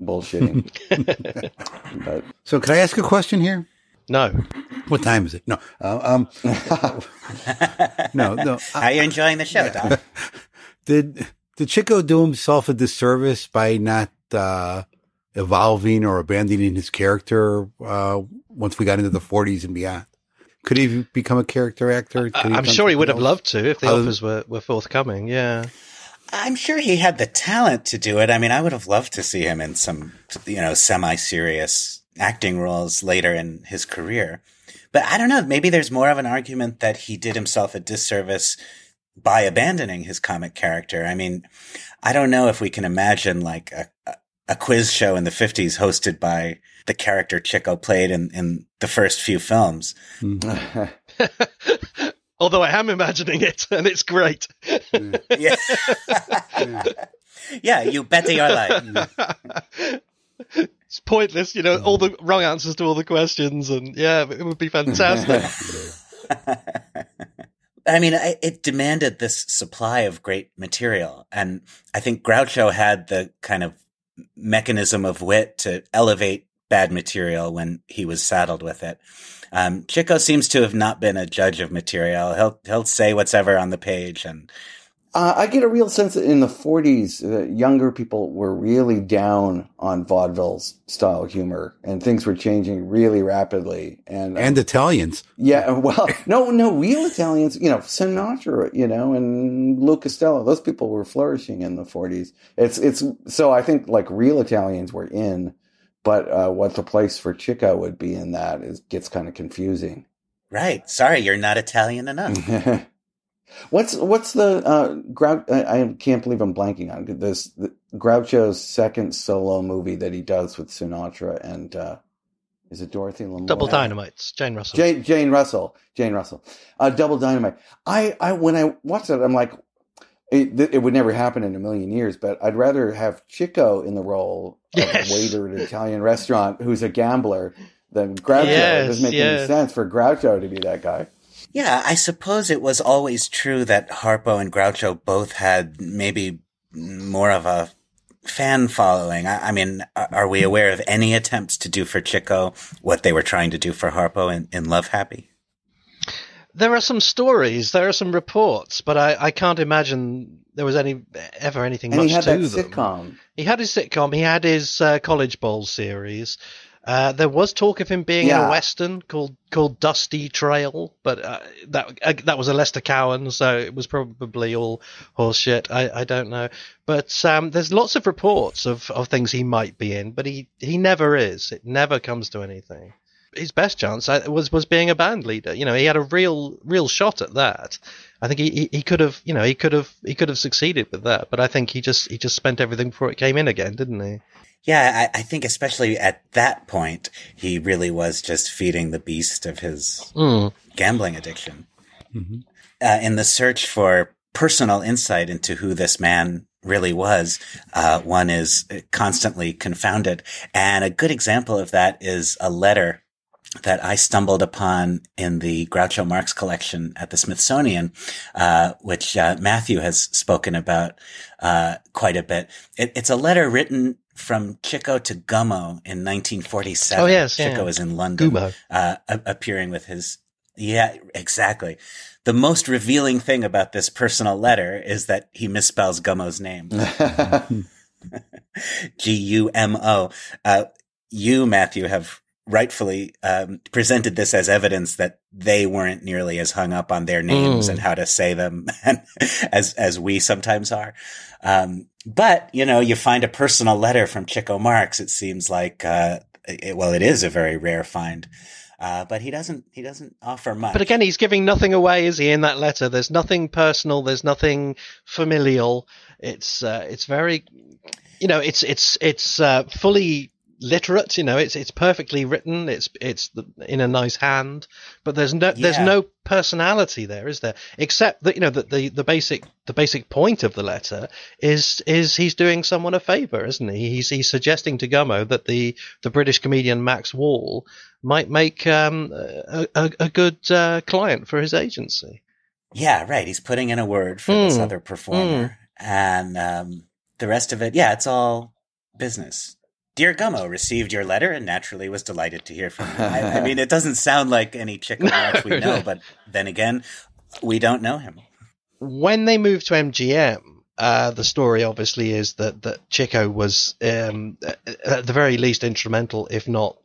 bullshitting. but, so, can I ask a question here? No. What time is it? No. Uh, um, no, no. How are you enjoying the show, Don? did did Chico do himself a disservice by not uh, evolving or abandoning his character uh, once we got into the 40s and beyond? Could he become a character actor? I'm sure he would else? have loved to if the Other offers were, were forthcoming. Yeah. I'm sure he had the talent to do it. I mean, I would have loved to see him in some, you know, semi-serious acting roles later in his career. But I don't know. Maybe there's more of an argument that he did himself a disservice by abandoning his comic character. I mean, I don't know if we can imagine like a, a quiz show in the 50s hosted by the character Chico played in, in the first few films. Mm. Although I am imagining it, and it's great. yeah. yeah, you bet your life. It's pointless, you know, all the wrong answers to all the questions, and yeah, it would be fantastic. I mean, it demanded this supply of great material. And I think Groucho had the kind of mechanism of wit to elevate bad material when he was saddled with it. Um, Chico seems to have not been a judge of material. He'll he'll say what's ever on the page, and uh, I get a real sense that in the 40s, uh, younger people were really down on vaudeville's style humor, and things were changing really rapidly. And uh, and Italians, yeah, well, no, no, real Italians, you know, Sinatra, you know, and Lou Costello, those people were flourishing in the 40s. It's it's so I think like real Italians were in, but uh, what the place for Chico would be in that is gets kind of confusing. Right. Sorry, you're not Italian enough. What's what's the uh, Grou- I, I, can't believe I'm blanking on this. The, Groucho's second solo movie that he does with Sinatra and uh, is it Dorothy Lamour? Double Dynamites, Jane Russell. Jane, Jane Russell, Jane Russell. Uh, Double Dynamite. I, I when I watched it, I'm like, it, it, would never happen in a million years. But I'd rather have Chico in the role of yes. a waiter at an Italian restaurant who's a gambler than Groucho. Yes, it doesn't make yes. any sense for Groucho to be that guy. Yeah, I suppose it was always true that Harpo and Groucho both had maybe more of a fan following. I, I, mean, are we aware of any attempts to do for Chico what they were trying to do for Harpo in, in Love Happy? There are some stories, there are some reports, but I, I can't imagine there was any ever anything and much he had to that them. Sitcom. He had his sitcom. He had his uh, college bowl series. Uh, there was talk of him being yeah. in a western called called Dusty Trail, but uh, that uh, that was a Lester Cowan, so it was probably all horseshit. I, I don't know, but um, there's lots of reports of, of things he might be in, but he, he never is. It never comes to anything. His best chance uh, was was being a band leader. You know, he had a real real shot at that. I think he, he, he could have you know he could have he could have succeeded with that, but I think he just he just spent everything before it came in again, didn't he? Yeah, I, I, think especially at that point, he really was just feeding the beast of his mm. gambling addiction. Mm-hmm. Uh, in the search for personal insight into who this man really was, uh, one is constantly confounded. And a good example of that is a letter that I stumbled upon in the Groucho Marx collection at the Smithsonian, uh, which uh, Matthew has spoken about uh, quite a bit. It, it's a letter written from Chico to Gummo in 1947. Oh yes, Chico yeah. is in London, uh, appearing with his. Yeah, exactly. The most revealing thing about this personal letter is that he misspells Gummo's name. G U M O. Uh, you, Matthew, have rightfully um, presented this as evidence that they weren't nearly as hung up on their names Mm. and how to say them as as we sometimes are. Um, but you know, you find a personal letter from Chico Marx. It seems like, uh, it, well, it is a very rare find. Uh, but he doesn't. He doesn't offer much. But again, he's giving nothing away, is he? In that letter, there's nothing personal. There's nothing familial. It's uh, it's very, you know, it's it's it's uh, fully literate. You know, it's it's perfectly written. It's it's the, in a nice hand. But there's no there's no personality there, is there? Except that you know that the, the basic the basic point of the letter is is he's doing someone a favor, isn't he? He's he's suggesting to Gummo that the the British comedian Max Wall might make um, a, a, a good uh, client for his agency. Yeah, right. He's putting in a word for this Mm. other performer, and um, the rest of it, yeah, it's all business. Dear Gummo, received your letter and naturally was delighted to hear from you. I, I mean, it doesn't sound like any Chico Marx we know, but then again, we don't know him. When they moved to MGM, uh, the story obviously is that that Chico was um, at the very least instrumental, if not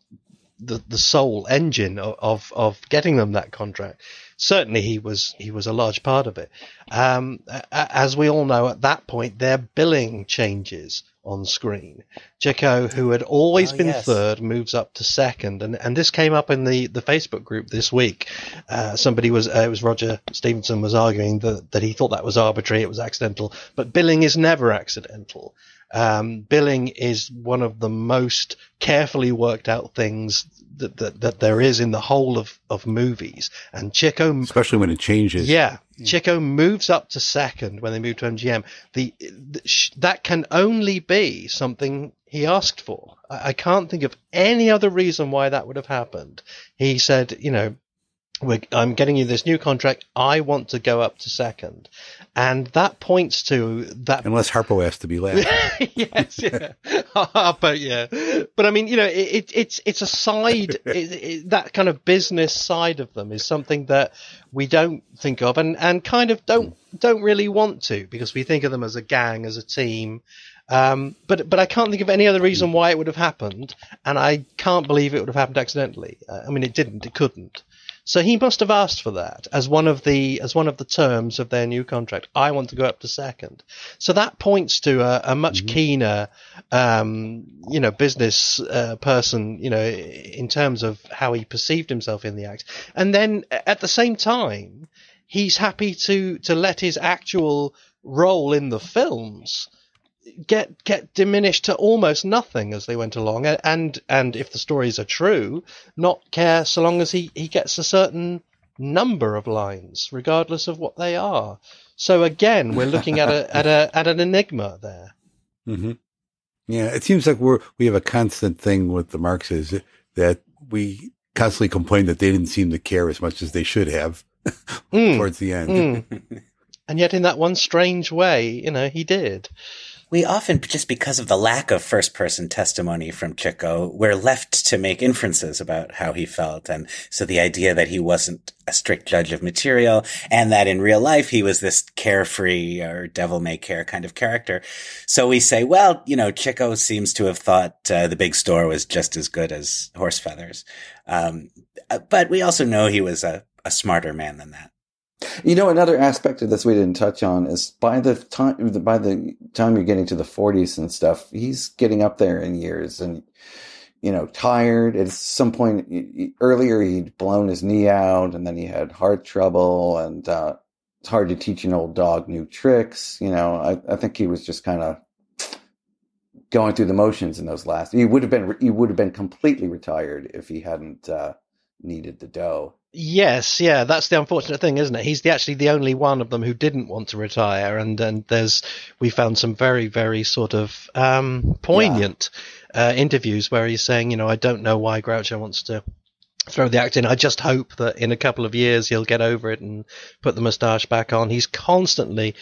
the the sole engine of, of of getting them that contract. Certainly, he was he was a large part of it. Um, as we all know, at that point, their billing changes on screen. Chico, who had always Oh, been yes. third, moves up to second, and and this came up in the the Facebook group this week. Uh, somebody was uh, it was Roger Stevenson was arguing that that he thought that was arbitrary, it was accidental, but billing is never accidental. Um, billing is one of the most carefully worked out things that, that, that there is in the whole of, of movies. And Chico, especially when it changes. yeah, Chico moves up to second when they move to MGM. The, the sh- that can only be something he asked for. I, I can't think of any other reason why that would have happened. He said, you know, we're, I'm getting you this new contract. I want to go up to second, and that points to that Unless Harpo has to be last. yes, yeah, but yeah, but I mean, you know, it, it, it's it's a side it, it, that kind of business side of them is something that we don't think of, and and kind of don't don't really want to because we think of them as a gang, as a team. Um, but but I can't think of any other reason why it would have happened, and I can't believe it would have happened accidentally. Uh, I mean, it didn't, it couldn't. So he must have asked for that as one of the as one of the terms of their new contract. I want to go up to second. So that points to a, a much keener, um, you know, business uh, person, you know, in terms of how he perceived himself in the act. And then at the same time, he's happy to to let his actual role in the films get get diminished to almost nothing as they went along. And and if the stories are true not care so long as he he gets a certain number of lines regardless of what they are. So again we're looking at a at a at an enigma there. Hmm Yeah, it seems like we're we have a constant thing with the Marxes that we constantly complain that they didn't seem to care as much as they should have Mm, towards the end. mm. and yet in that one strange way you know he did We often, just because of the lack of first person testimony from Chico, we're left to make inferences about how he felt. And so the idea that he wasn't a strict judge of material and that in real life he was this carefree or devil may care kind of character. So we say, well, you know, Chico seems to have thought uh, the big store was just as good as horse feathers. Um, but we also know he was a, a smarter man than that. You know, another aspect of this we didn't touch on is by the time by the time you're getting to the 40s and stuff, he's getting up there in years and you know tired. At some point earlier, he'd blown his knee out, and then he had heart trouble, and uh, it's hard to teach an old dog new tricks. You know, I, I think he was just kind of going through the motions in those last. He would have been he would have been completely retired if he hadn't uh, needed the dough. Yes, yeah, that's the unfortunate thing, isn't it? He's the, actually the only one of them who didn't want to retire, and and there's we found some very very sort of um, poignant uh, interviews where he's saying, you know, I don't know why Groucho wants to throw the act in. I just hope that in a couple of years he'll get over it and put the moustache back on. He's constantly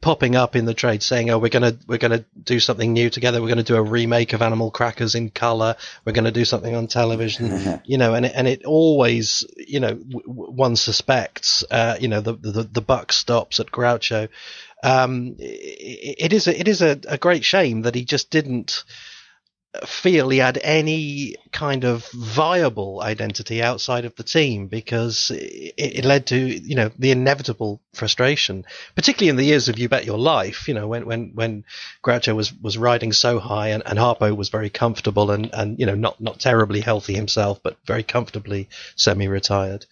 popping up in the trade saying, "Oh, we're gonna we're gonna do something new together. We're gonna do a remake of Animal Crackers in color. We're gonna do something on television." you know, and it, and it always, you know, w- one suspects, uh, you know, the, the the buck stops at Groucho. Um, it, it is a, it is a, a great shame that he just didn't feel he had any kind of viable identity outside of the team because it, it, led to you know the inevitable frustration, particularly in the years of You Bet Your Life. You know when when when Groucho was was riding so high and, and Harpo was very comfortable and and you know not not terribly healthy himself, but very comfortably semi-retired.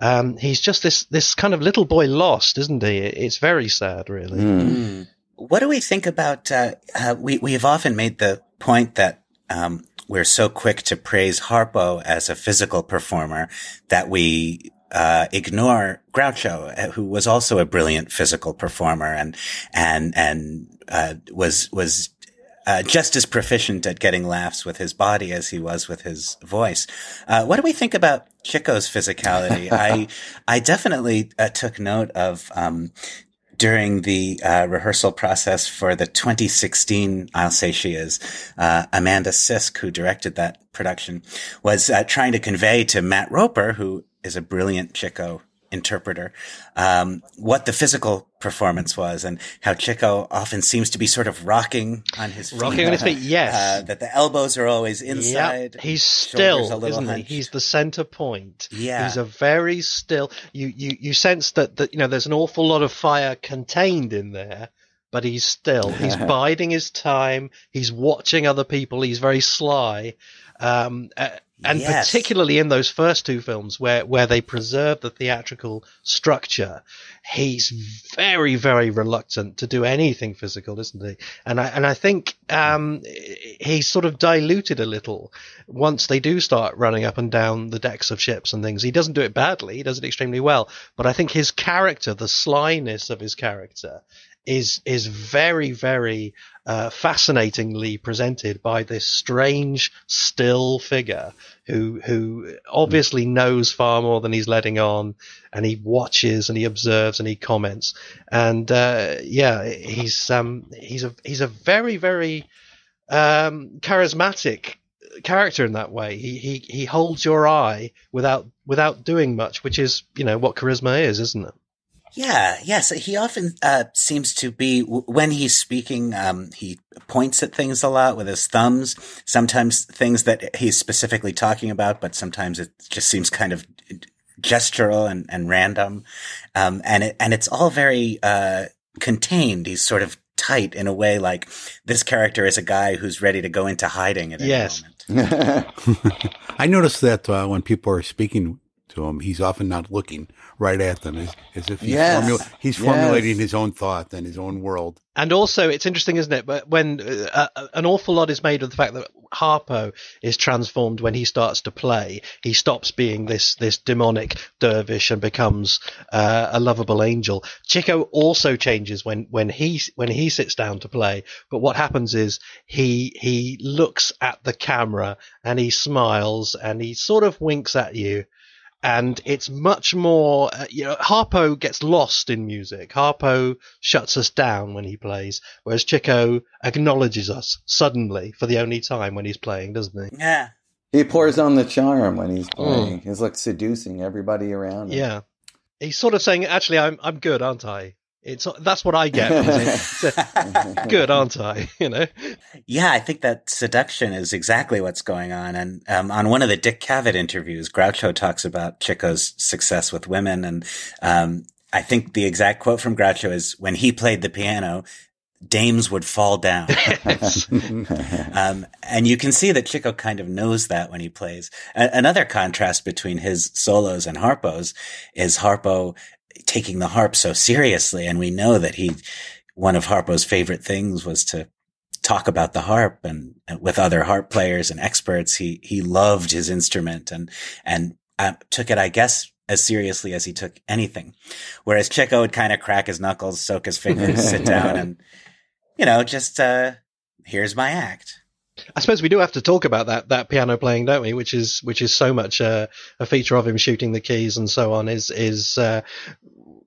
Um, he's just this this kind of little boy lost, isn't he? It's very sad, really. Mm. What do we think about? Uh, uh, we we have often made the point that um, we're so quick to praise Harpo as a physical performer that we uh, ignore Groucho, uh, who was also a brilliant physical performer and and and uh, was was uh, just as proficient at getting laughs with his body as he was with his voice. Uh, what do we think about Chico's physicality? I I definitely uh, took note of um, during the uh, rehearsal process for the 2016 I'll Say She Is, uh, Amanda Sisk, who directed that production, was uh, trying to convey to Matt Roper, who is a brilliant Chico interpreter, um, what the physical performance was and how Chico often seems to be sort of rocking on his feet. Rocking on his feet, yes. Uh, that the elbows are always inside. Yep. He's still, isn't hunched. he? He's the center point. Yeah. He's a very still, you, you, you sense that, that, you know, there's an awful lot of fire contained in there. But he's still, he's biding his time. He's watching other people. He's very sly. Um, uh, and yes. particularly in those first two films where where they preserve the theatrical structure. He's very very reluctant to do anything physical isn't he? And i and i think um, he's sort of diluted a little once they do start running up and down the decks of ships and things. He doesn't do it badly. He does it extremely well. But i think his character the slyness of his character is is very very uh, fascinatingly presented by this strange still figure who who obviously knows far more than he's letting on, and he watches and he observes and he comments, and uh, yeah, he's um he's a he's a very very um, charismatic character in that way. He he he holds your eye without without doing much, which is you know what charisma is, isn't it? Yeah, yes. He often uh, seems to be when he's speaking. Um, he points at things a lot with his thumbs. Sometimes things that he's specifically talking about, but sometimes it just seems kind of gestural and, and random. Um, and it, and it's all very uh, contained. He's sort of tight in a way, like this character is a guy who's ready to go into hiding at any yes. moment. I noticed that uh, when people are speaking to him, he's often not looking right at them as, as if he's, yes. formula- he's formulating yes. his own thought and his own world. And also, it's interesting, isn't it? But when uh, uh, an awful lot is made of the fact that Harpo is transformed when he starts to play, he stops being this this demonic dervish and becomes uh, a lovable angel. Chico also changes when when he when he sits down to play. But what happens is he he looks at the camera and he smiles and he sort of winks at you and it's much more uh, you know harpo gets lost in music. Harpo shuts us down when he plays whereas chico acknowledges us suddenly for the only time when he's playing doesn't he? Yeah. He pours on the charm when he's playing. Mm. he's like seducing everybody around him. yeah. He's sort of saying actually i'm i'm good aren't i it's that's what I get. Good, aren't I? You know. Yeah, I think that seduction is exactly what's going on. And um, on one of the Dick Cavett interviews, Groucho talks about Chico's success with women, and um, I think the exact quote from Groucho is, "When he played the piano, dames would fall down. um, and you can see that Chico kind of knows that when he plays. A- another contrast between his solos and Harpo's is Harpo taking the harp so seriously. And we know that he, one of Harpo's favorite things was to talk about the harp and, and with other harp players and experts. He, he loved his instrument and, and uh, took it, I guess, as seriously as he took anything. Whereas Chico would kind of crack his knuckles, soak his fingers, sit down and, you know, just, uh, here's my act. I suppose we do have to talk about that that piano playing, don't we? Which is which is so much uh, a feature of him shooting the keys and so on. Is is uh,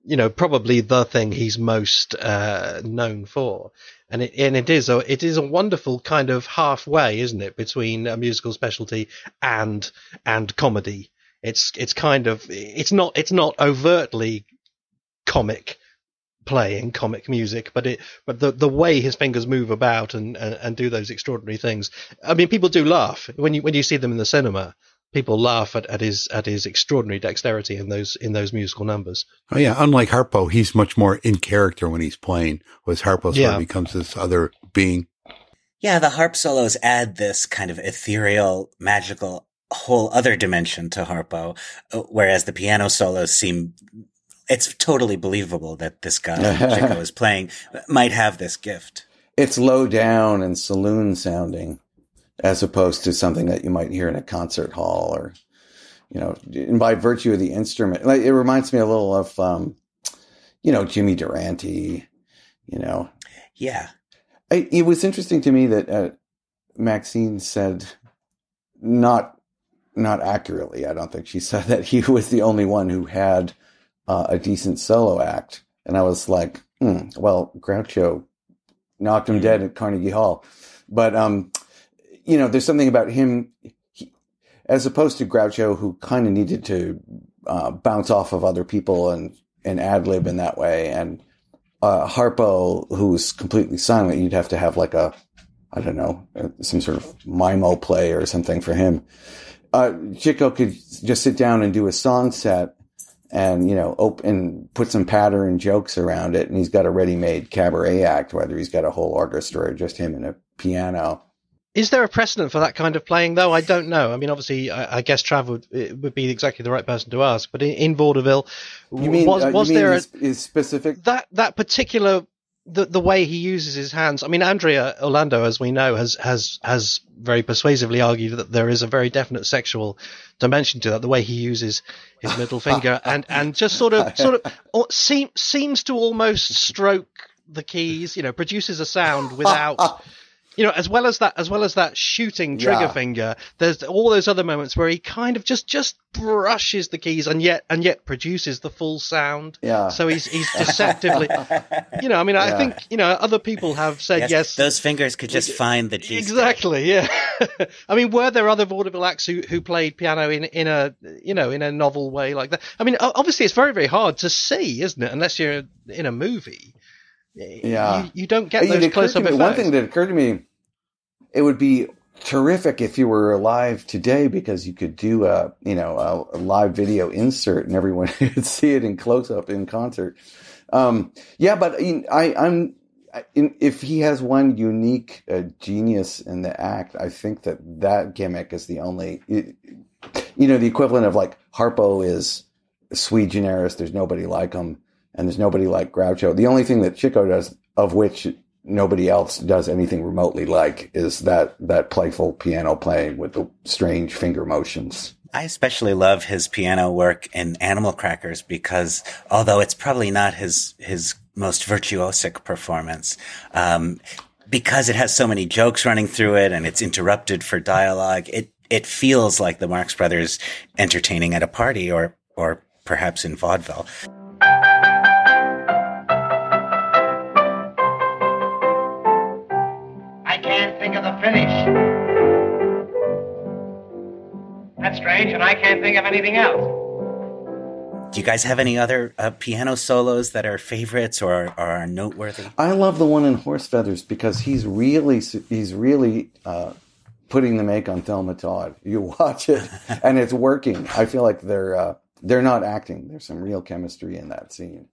you know probably the thing he's most uh, known for, and it and it is a it is a wonderful kind of halfway, isn't it, between a musical specialty and and comedy. It's it's kind of it's not it's not overtly comic playing comic music, but it but the the way his fingers move about and, and, and do those extraordinary things. I mean, people do laugh when you when you see them in the cinema. People laugh at, at his at his extraordinary dexterity in those in those musical numbers. Oh yeah, unlike Harpo, he's much more in character when he's playing. Whereas Harpo sort yeah. of becomes this other being. Yeah, the harp solos add this kind of ethereal, magical whole other dimension to Harpo, uh, whereas the piano solos seem it's totally believable that this guy Chico is playing might have this gift. It's low down and saloon sounding, as opposed to something that you might hear in a concert hall or, you know, and by virtue of the instrument, like it reminds me a little of, um, you know, Jimmy Durante, you know. Yeah. I, it was interesting to me that uh, Maxine said, not not accurately. I don't think she said that he was the only one who had uh, a decent solo act. And I was like, hmm, well, Groucho knocked him dead at Carnegie Hall. But, um, you know, there's something about him, he, as opposed to Groucho, who kind of needed to uh, bounce off of other people and, and ad lib in that way. And uh, Harpo, who's completely silent, you'd have to have like a, I don't know, uh, some sort of mimo play or something for him. Uh, Chico could just sit down and do a song set and you know open and put some patter and jokes around it and he's got a ready-made cabaret act whether he's got a whole orchestra or just him and a piano. Is there a precedent for that kind of playing though? I don't know. I mean obviously i, I guess trav would, would be exactly the right person to ask but in, in vaudeville you mean, was, uh, was there is, a, is specific? That that particular the the way he uses his hands. I mean, Andrea Orlando, as we know, has has has very persuasively argued that there is a very definite sexual dimension to that. The way he uses his middle finger and and just sort of sort of seems seems to almost stroke the keys. You know, produces a sound without you know, as well as that, as well as that shooting trigger yeah. finger, there's all those other moments where he kind of just just brushes the keys and yet and yet produces the full sound. Yeah. So he's he's deceptively, you know. I mean, yeah. I think you know other people have said yes. yes those fingers could just find the G. Exactly. Yeah. I mean, were there other vaudeville acts who who played piano in in a you know in a novel way like that? I mean, obviously it's very very hard to see, isn't it? Unless you're in a movie yeah, you, you don't get those close up. One thing that occurred to me, it would be terrific if you were alive today because you could do a you know a, a live video insert and everyone could see it in close up in concert. Um, yeah, but I, I'm in, if he has one unique uh, genius in the act, I think that that gimmick is the only, you know, the equivalent of like Harpo is sui generis. There's nobody like him and there's nobody like Groucho. The only thing that Chico does, of which nobody else does anything remotely like, is that that playful piano playing with the strange finger motions. I especially love his piano work in Animal Crackers because although it's probably not his his most virtuosic performance, um, because it has so many jokes running through it and it's interrupted for dialogue, it it feels like the Marx Brothers entertaining at a party or or perhaps in vaudeville. That's strange, and I can't think of anything else. Do you guys have any other uh, piano solos that are favorites or, or, are noteworthy? I love the one in Horse Feathers because he's really he's really uh, putting the make on Thelma Todd. You watch it and it's working. I feel like they're uh, they're not acting. There's some real chemistry in that scene.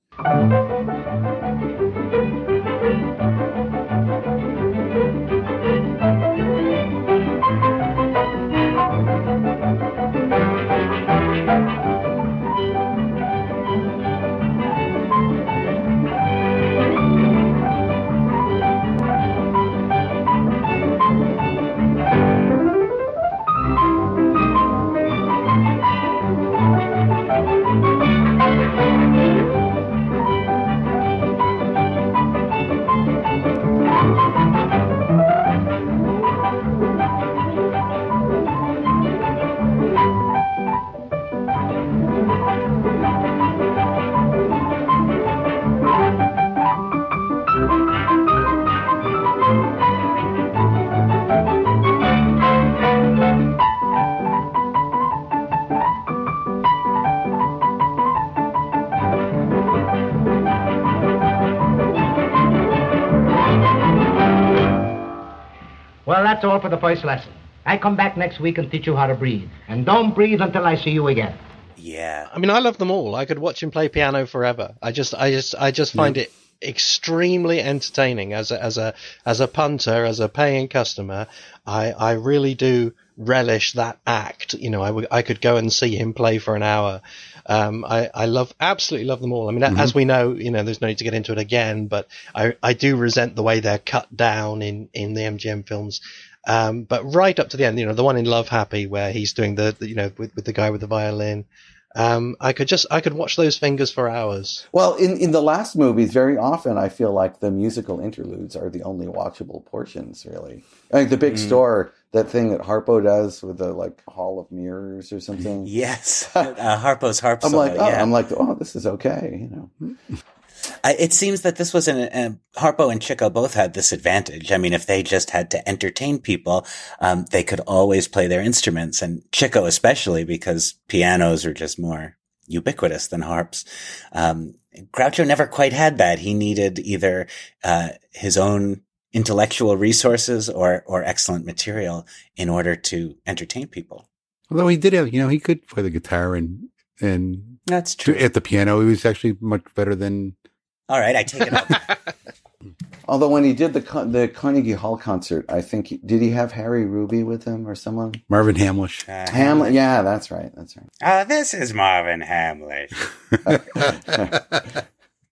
That's all for the first lesson. I come back next week and teach you how to breathe. And don't breathe until I see you again. Yeah. I mean, I love them all. I could watch him play piano forever. I just, I just, I just find yeah. it extremely entertaining as a, as a, as a punter, as a paying customer. I, I really do relish that act. You know, I, w- I could go and see him play for an hour. Um, I, I love, absolutely love them all. I mean, mm-hmm. as we know, you know, there's no need to get into it again, but I, I do resent the way they're cut down in, in the MGM films. Um, but right up to the end, you know, the one in Love Happy where he's doing the, the you know, with, with the guy with the violin. Um, I could just I could watch those fingers for hours. Well, in in the last movies, very often I feel like the musical interludes are the only watchable portions. Really, I think the big mm. store that thing that Harpo does with the like Hall of Mirrors or something. Yes, uh, Harpo's harp. I'm like, oh, yeah. I'm like, oh, this is okay. You know. It seems that this was an, uh, Harpo and Chico both had this advantage. I mean, if they just had to entertain people, um, they could always play their instruments and Chico especially because pianos are just more ubiquitous than harps. Um, Groucho never quite had that. He needed either, uh, his own intellectual resources or, or excellent material in order to entertain people. Although he did have, you know, he could play the guitar and, and that's true. At the piano, he was actually much better than all right, I take it up. Although when he did the the Carnegie Hall concert, I think he, did he have Harry Ruby with him or someone? Marvin Hamlisch. Uh, Hamlet, yeah, that's right, that's right. Uh, this is Marvin Hamlisch.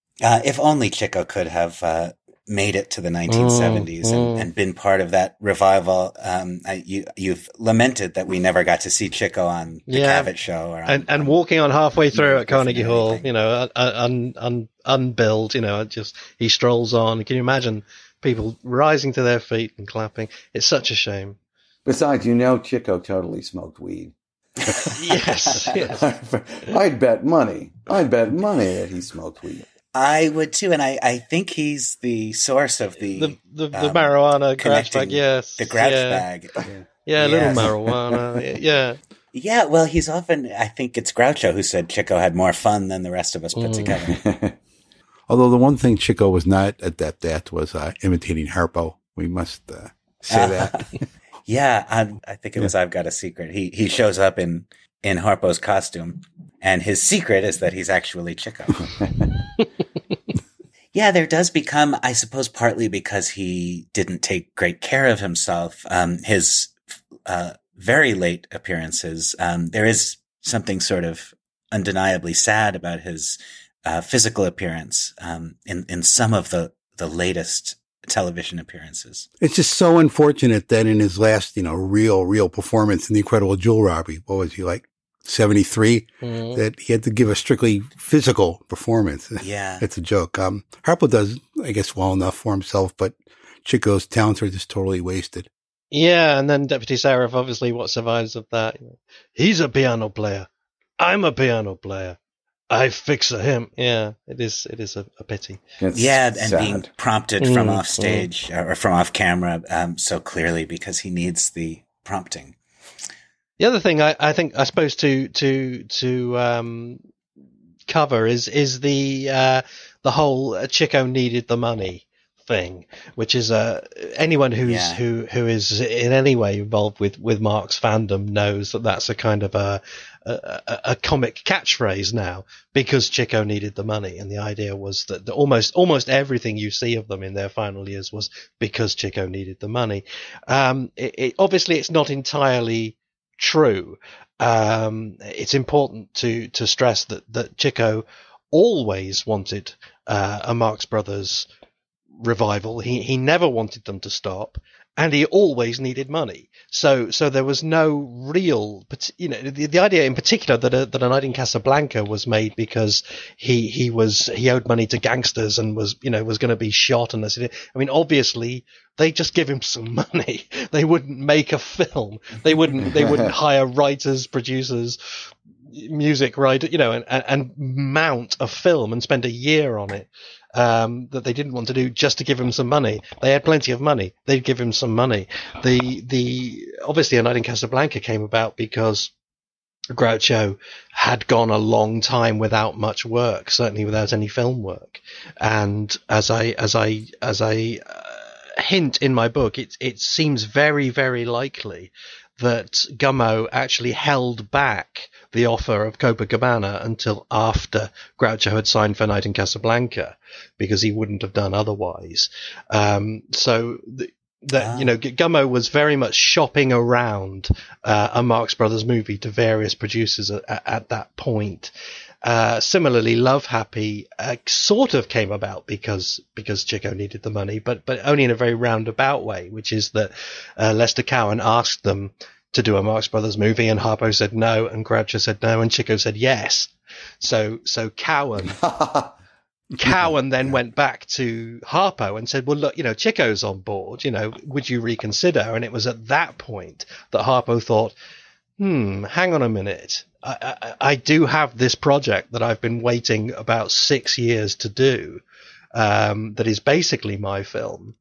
uh, if only Chico could have uh, made it to the 1970s mm, and, mm. and, been part of that revival. Um, I, you, you've lamented that we never got to see Chico on the yeah. Cavett show. Or on, and, and walking on halfway through at Carnegie Hall, you know, un, un, unbilled, you know, just he strolls on. Can you imagine people rising to their feet and clapping? It's such a shame. Besides, you know, Chico totally smoked weed. yes, yes. I'd bet money. I'd bet money that he smoked weed. I would too, and I, I think he's the source of the the, the, um, the marijuana grouch bag. Yes, the grouch yeah. bag. Yeah, yeah yes. little marijuana. yeah. Yeah, well, he's often. I think it's Groucho who said Chico had more fun than the rest of us put mm. together. Although the one thing Chico was not adept at was uh, imitating Harpo. We must uh, say uh, that. yeah, I, I, think it was yeah. "I've Got a Secret." He he shows up in in Harpo's costume, and his secret is that he's actually Chico. yeah, there does become, I suppose, partly because he didn't take great care of himself. Um, his uh, very late appearances, um, there is something sort of undeniably sad about his uh, physical appearance um, in in some of the the latest television appearances. It's just so unfortunate that in his last, you know, real, real performance in the Incredible Jewel Robbery, what was he like, 73 mm-hmm. that he had to give a strictly physical performance. Yeah. it's a joke. Um, Harpo does, I guess, well enough for himself, but Chico's talents are just totally wasted. Yeah. And then Deputy Sheriff, obviously what survives of that. He's a piano player. I'm a piano player. I fix him. Yeah, it is. It is a, a pity. It's yeah, and sad. being prompted from mm, off stage mm. or from off camera um, so clearly because he needs the prompting. The other thing I, I think I suppose to to to um, cover is is the uh, the whole Chico needed the money thing, which is uh, anyone who's yeah. who who is in any way involved with with Marx fandom knows that that's a kind of a a, a comic catchphrase now because Chico needed the money, and the idea was that the, almost almost everything you see of them in their final years was because Chico needed the money. Um, it, it, obviously, it's not entirely true. Um, it's important to to stress that that Chico always wanted uh, a Marx Brothers revival. He he never wanted them to stop, and he always needed money. So so there was no real, you know, the, the idea in particular that a, that a night in Casablanca was made because he he was he owed money to gangsters and was you know was going to be shot and this. I mean, obviously they just give him some money. They wouldn't make a film. They wouldn't they wouldn't hire writers, producers, music writer, you know, and, and, and mount a film and spend a year on it um, that they didn't want to do just to give him some money. They had plenty of money. They'd give him some money. The the obviously a night in Casablanca came about because Groucho had gone a long time without much work, certainly without any film work. And as I as I as I uh, hint in my book. It it seems very very likely that Gummo actually held back the offer of Copacabana until after Groucho had signed for Night in Casablanca because he wouldn't have done otherwise. Um, so the, that ah. you know Gummo was very much shopping around uh, a Marx Brothers movie to various producers at, at that point. Uh, similarly, Love Happy uh, sort of came about because because Chico needed the money, but but only in a very roundabout way, which is that uh, Lester Cowan asked them to do a Marx Brothers movie, and Harpo said no, and Groucho said no, and Chico said yes. So so Cowan Cowan then went back to Harpo and said, "Well, look, you know, Chico's on board. You know, would you reconsider?" And it was at that point that Harpo thought, "Hmm, hang on a minute. I, I, I do have this project that I've been waiting about six years to do. Um, that is basically my film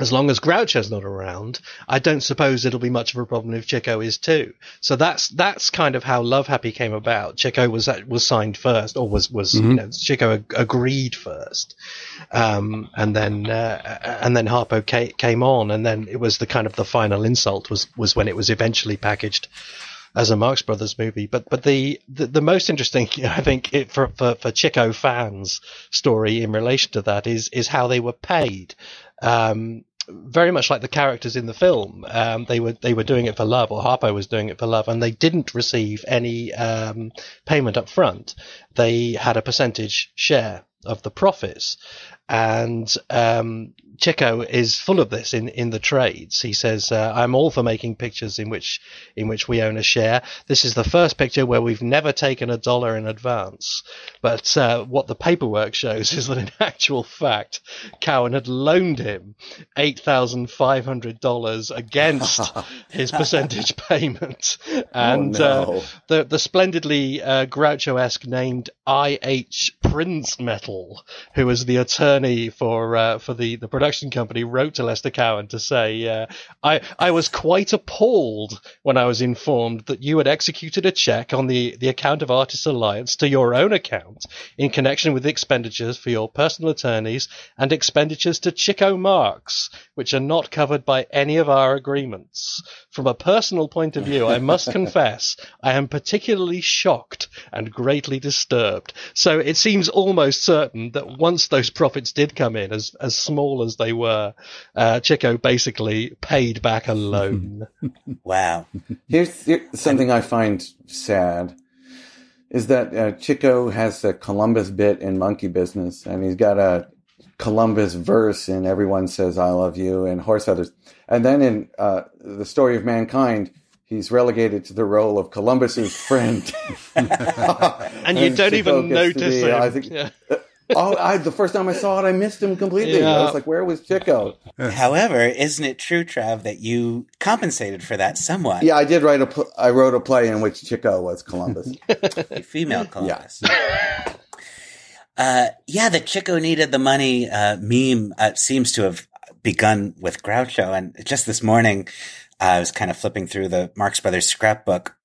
as long as Groucho's not around, I don't suppose it'll be much of a problem if Chico is too. So that's that's kind of how Love Happy came about. Chico was was signed first, or was was mm-hmm. you know Chico ag- agreed first, um, and then uh, and then Harpo ca- came on, and then it was the kind of the final insult was was when it was eventually packaged as a Marx Brothers movie. But but the the, the most interesting, I think, it, for, for for Chico fans story in relation to that is is how they were paid. Um, very much like the characters in the film. Um, they were they were doing it for love, or Harpo was doing it for love, and they didn't receive any um, payment up front. They had a percentage share of the profits, and um, Chico is full of this in, in the trades. He says, uh, "I'm all for making pictures in which in which we own a share. This is the first picture where we've never taken a dollar in advance. But uh, what the paperwork shows is that in actual fact, Cowan had loaned him eight thousand five hundred dollars against his percentage payment, oh, and oh, no. uh, the the splendidly uh, Groucho-esque named I. H. Prinzmetal, who was the attorney." attorney for uh, for the, the production company wrote to Lester Cowan to say, uh, I I was quite appalled when I was informed that you had executed a check on the, the account of Artists Alliance to your own account in connection with expenditures for your personal attorneys and expenditures to Chico Marx, which are not covered by any of our agreements. From a personal point of view, I must confess I am particularly shocked and greatly disturbed. So it seems almost certain that once those profits did come in, as as small as they were, uh, Chico basically paid back a loan. wow. Here's, here's, something I find sad is that uh, Chico has the Columbus bit in Monkey Business, and he's got a Columbus verse in Everyone Says I Love You and Horse Feathers. And then in uh, The Story of Mankind, he's relegated to the role of Columbus's friend. and you don't Chico even notice be, him. I think, yeah. Oh, I, the first time I saw it, I missed him completely. Yeah. I was like, where was Chico? However, isn't it true, Trav, that you compensated for that somewhat? Yeah, I did write a. Pl- I wrote a play in which Chico was Columbus, a female Columbus. Yeah. Uh, yeah, the Chico needed the money uh, meme uh, seems to have begun with Groucho, and just this morning, I was kind of flipping through the Marx Brothers scrapbook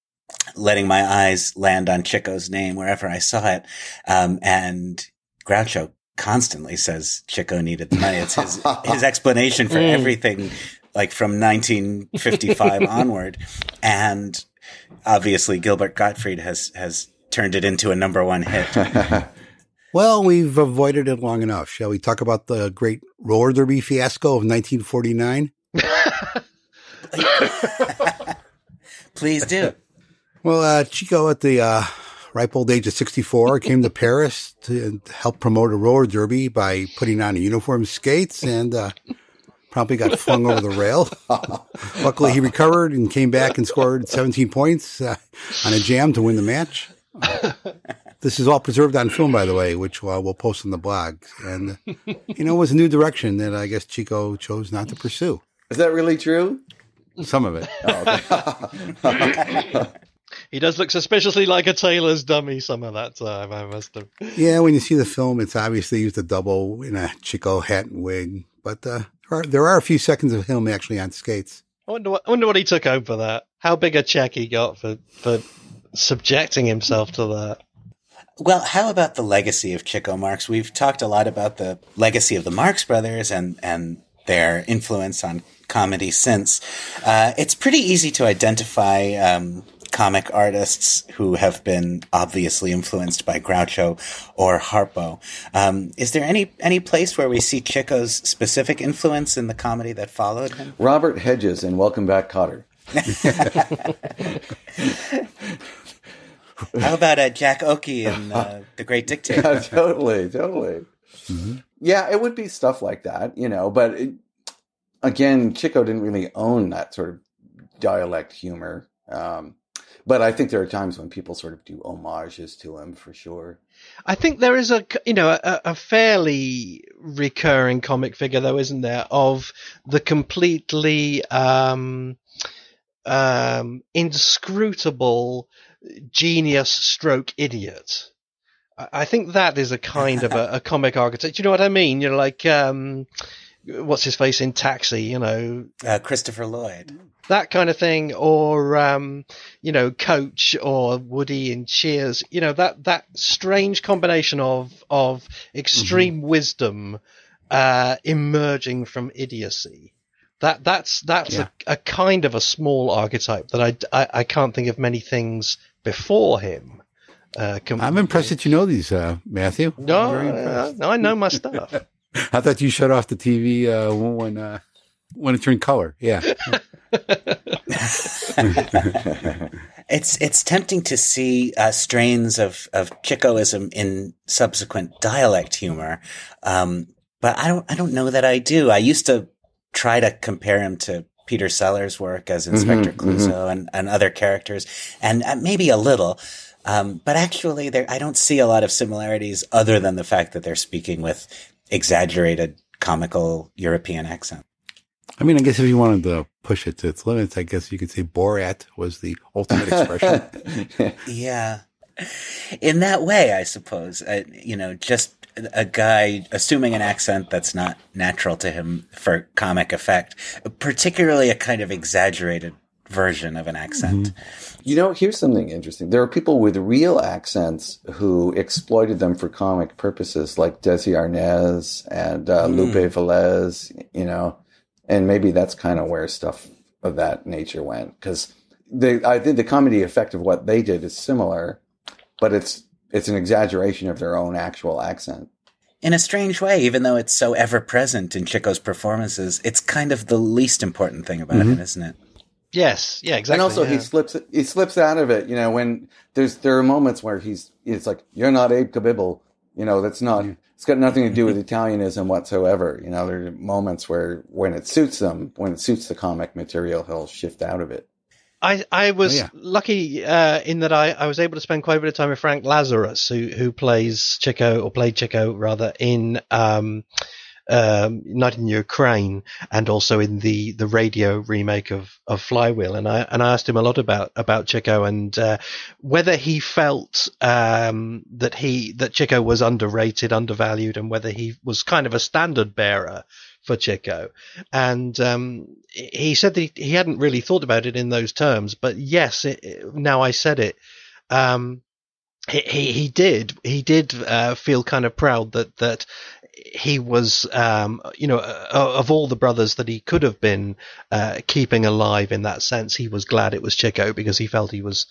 letting my eyes land on Chico's name wherever I saw it. Um, and Groucho constantly says Chico needed the money. It's his his explanation for mm. everything, like from 1955 onward, and obviously Gilbert Gottfried has has turned it into a number one hit. well, we've avoided it long enough. Shall we talk about the great roller derby fiasco of 1949? Please do. Well, uh, Chico at the uh, ripe old age of 64, came to Paris to help promote a roller derby by putting on a uniform skates and, uh, promptly got flung over the rail. Luckily, he recovered and came back and scored 17 points uh, on a jam to win the match. this is all preserved on film, by the way, which uh, we'll post on the blog. And, you know, it was a new direction that I guess Chico chose not to pursue. Is that really true? Some of it. Oh, okay. He does look suspiciously like a tailor's dummy some of that time, I must have. Yeah, when you see the film, it's obviously used a double in a Chico hat and wig, but uh, there, are, there are a few seconds of him actually on skates. I wonder what, I wonder what he took home for that. How big a check he got for, for subjecting himself to that. Well, how about the legacy of Chico Marx? We've talked a lot about the legacy of the Marx brothers and, and their influence on comedy since. Uh, it's pretty easy to identify um, comic artists who have been obviously influenced by Groucho or Harpo. Um, is there any any place where we see Chico's specific influence in the comedy that followed him? Robert Hegyes in Welcome Back, Kotter. How about uh, Jack Oakie and uh, The Great Dictator? Yeah, totally, totally. Mm-hmm. Yeah, it would be stuff like that, you know. But it, again, Chico didn't really own that sort of dialect humor. Um, but I think there are times when people sort of do homages to him for sure. I think there is a you know a, a, fairly recurring comic figure though, isn't there, of the completely um, um, inscrutable genius stroke idiot. I think that is a kind of a, a comic archetype. Do you know what I mean? You know, like um, what's his face in Taxi? You know, uh, Christopher Lloyd, that kind of thing, or um, you know, Coach or Woody in Cheers. You know, that that strange combination of of extreme mm-hmm. wisdom uh, emerging from idiocy. That that's that's yeah. a, a, kind of a small archetype that I, I, I can't think of many things before him. Uh, I'm impressed that you know these, uh, Matthew. No, uh, no, I know my stuff. I thought you shut off the TV uh, when uh, when it turned color. Yeah. it's it's tempting to see uh, strains of of Chicoism in subsequent dialect humor, um, but I don't I don't know that I do. I used to try to compare him to Peter Sellers' work as Inspector mm-hmm, Clouseau mm-hmm. And, and other characters, and uh, maybe a little. Um, but actually, there I don't see a lot of similarities other than the fact that they're speaking with exaggerated comical European accent. I mean, I guess if you wanted to push it to its limits, I guess you could say Borat was the ultimate expression. yeah. In that way, I suppose, uh, you know, just a guy assuming an accent that's not natural to him for comic effect, particularly a kind of exaggerated version of an accent. Mm-hmm. You know, here's something interesting. There are people with real accents who exploited them for comic purposes, like Desi Arnaz and uh, mm. Lupe Velez, you know, and maybe that's kind of where stuff of that nature went. Because I think the comedy effect of what they did is similar, but it's it's an exaggeration of their own actual accent. In a strange way, even though it's so ever present in Chico's performances, it's kind of the least important thing about mm-hmm. him, isn't it? Yes, yeah, exactly. And also, yeah. he slips he slips out of it. You know, when there's there are moments where he's it's like you're not Abe Kabibble. You know, that's not. It's got nothing to do with Italianism whatsoever. You know, there are moments where when it suits them, when it suits the comic material, he'll shift out of it. I, I was oh, yeah. lucky uh, in that I, I was able to spend quite a bit of time with Frank Lazarus, who who plays Chico or played Chico rather in um, um, Night in Ukraine and also in the, the radio remake of, of Flywheel. And I and I asked him a lot about about Chico and uh, whether he felt um, that he that Chico was underrated, undervalued, and whether he was kind of a standard bearer for Chico. And um, he said that he hadn't really thought about it in those terms, but yes, it, now I said it. Um, he, he, he did he did uh, feel kind of proud that that he was um, you know uh, of all the brothers that he could have been uh, keeping alive in that sense he was glad it was Chico because he felt he was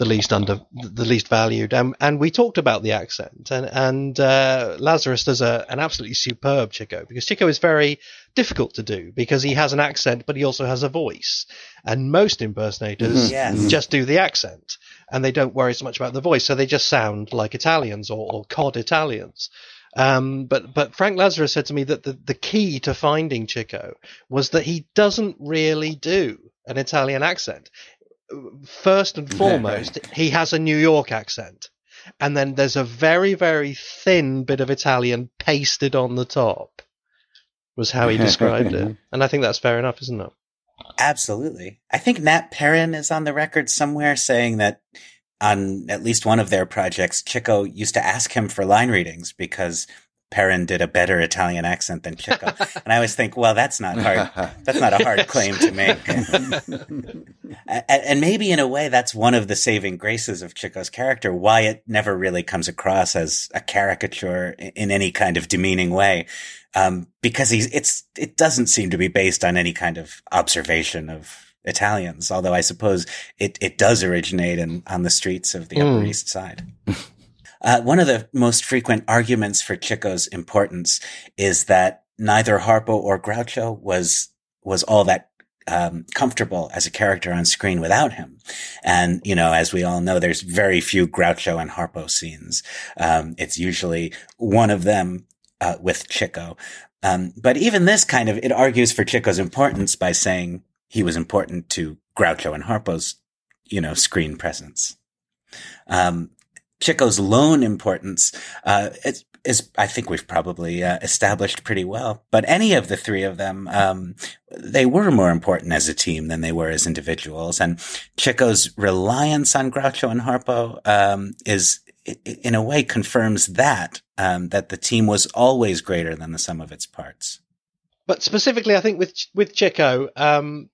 the least under the least valued. Um, and we talked about the accent, and and uh, Lazarus does a, an absolutely superb Chico because Chico is very difficult to do because he has an accent, but he also has a voice. And most impersonators mm-hmm. yes. just do the accent, and they don't worry so much about the voice, so they just sound like Italians or, or cod Italians. Um, but but Frank Lazarus said to me that the, the key to finding Chico was that he doesn't really do an Italian accent first and foremost, he has a New York accent. And then there's a very, very thin bit of Italian pasted on the top, was how he described it. And I think that's fair enough, isn't it? Absolutely. I think Nat Perrin is on the record somewhere saying that on at least one of their projects, Chico used to ask him for line readings because Perrin did a better Italian accent than Chico. and I always think, well, that's not hard. That's not a hard claim to make. and maybe in a way, that's one of the saving graces of Chico's character, why it never really comes across as a caricature in any kind of demeaning way. Um, because he's, it's, it doesn't seem to be based on any kind of observation of Italians, although I suppose it, it does originate in, on the streets of the mm. Upper East Side. Uh, one of the most frequent arguments for Chico's importance is that neither Harpo or Groucho was was all that um, comfortable as a character on screen without him. And, you know, as we all know, there's very few Groucho and Harpo scenes. Um, it's usually one of them uh, with Chico. Um, but even this kind of, it argues for Chico's importance by saying he was important to Groucho and Harpo's, you know, screen presence. Um, Chico's lone importance uh, is, is, I think we've probably uh, established pretty well. But any of the three of them, um, they were more important as a team than they were as individuals. And Chico's reliance on Groucho and Harpo um, is, in a way, confirms that um, that the team was always greater than the sum of its parts. But specifically, I think with with Chico, um,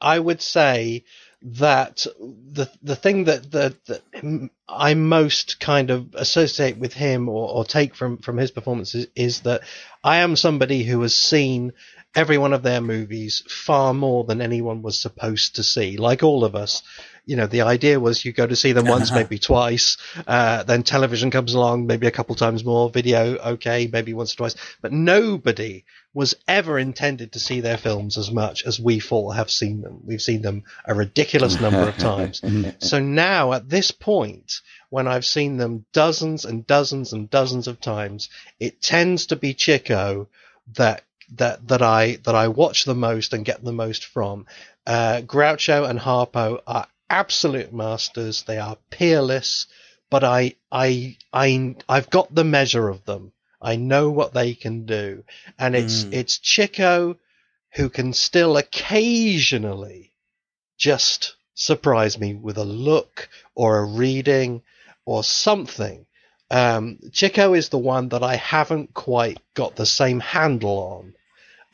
I would say that the the thing that, that, that I most kind of associate with him or, or take from from his performances is that I am somebody who has seen every one of their movies far more than anyone was supposed to see. Like all of us, you know, the idea was you go to see them once, maybe twice, uh, then television comes along, maybe a couple times more, video, okay, maybe once or twice, but nobody was ever intended to see their films as much as we four have seen them. We've seen them a ridiculous number of times. so now at this point, when I've seen them dozens and dozens and dozens of times, it tends to be Chico that that that I that I watch the most and get the most from. Uh, Groucho and Harpo are absolute masters. They are peerless, but I I I I've got the measure of them. I know what they can do, and it's mm. it's Chico who can still occasionally just surprise me with a look or a reading or something um, Chico is the one that I haven't quite got the same handle on.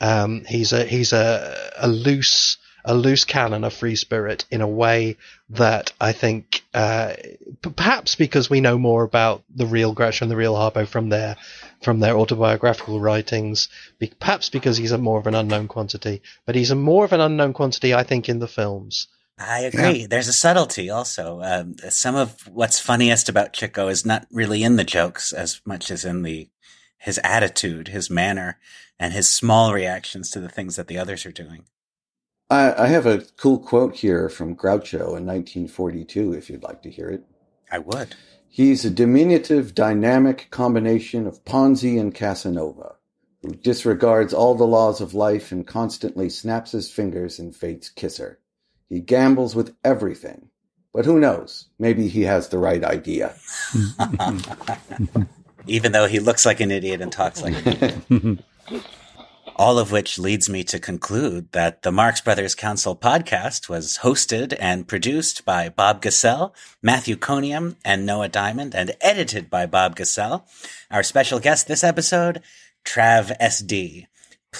Um, he's a he's a, a loose a loose cannon, a free spirit, in a way that I think uh, perhaps because we know more about the real Groucho and the real Harpo from their from their autobiographical writings, perhaps because he's a more of an unknown quantity, but he's a more of an unknown quantity, I think, in the films. I agree. Yeah. There's a subtlety also. Um, some of what's funniest about Chico is not really in the jokes as much as in the his attitude, his manner, and his small reactions to the things that the others are doing. I, I have a cool quote here from Groucho in 1942, if you'd like to hear it. I would. He's a diminutive, dynamic combination of Ponzi and Casanova, who disregards all the laws of life and constantly snaps his fingers in fate's kisser. He gambles with everything. But who knows? Maybe he has the right idea. Even though he looks like an idiot and talks like an idiot. All of which leads me to conclude that the Marx Brothers Council podcast was hosted and produced by Bob Gassel, Matthew Coniam, and Noah Diamond, and edited by Bob Gassel. Our special guest this episode, Trav S.D.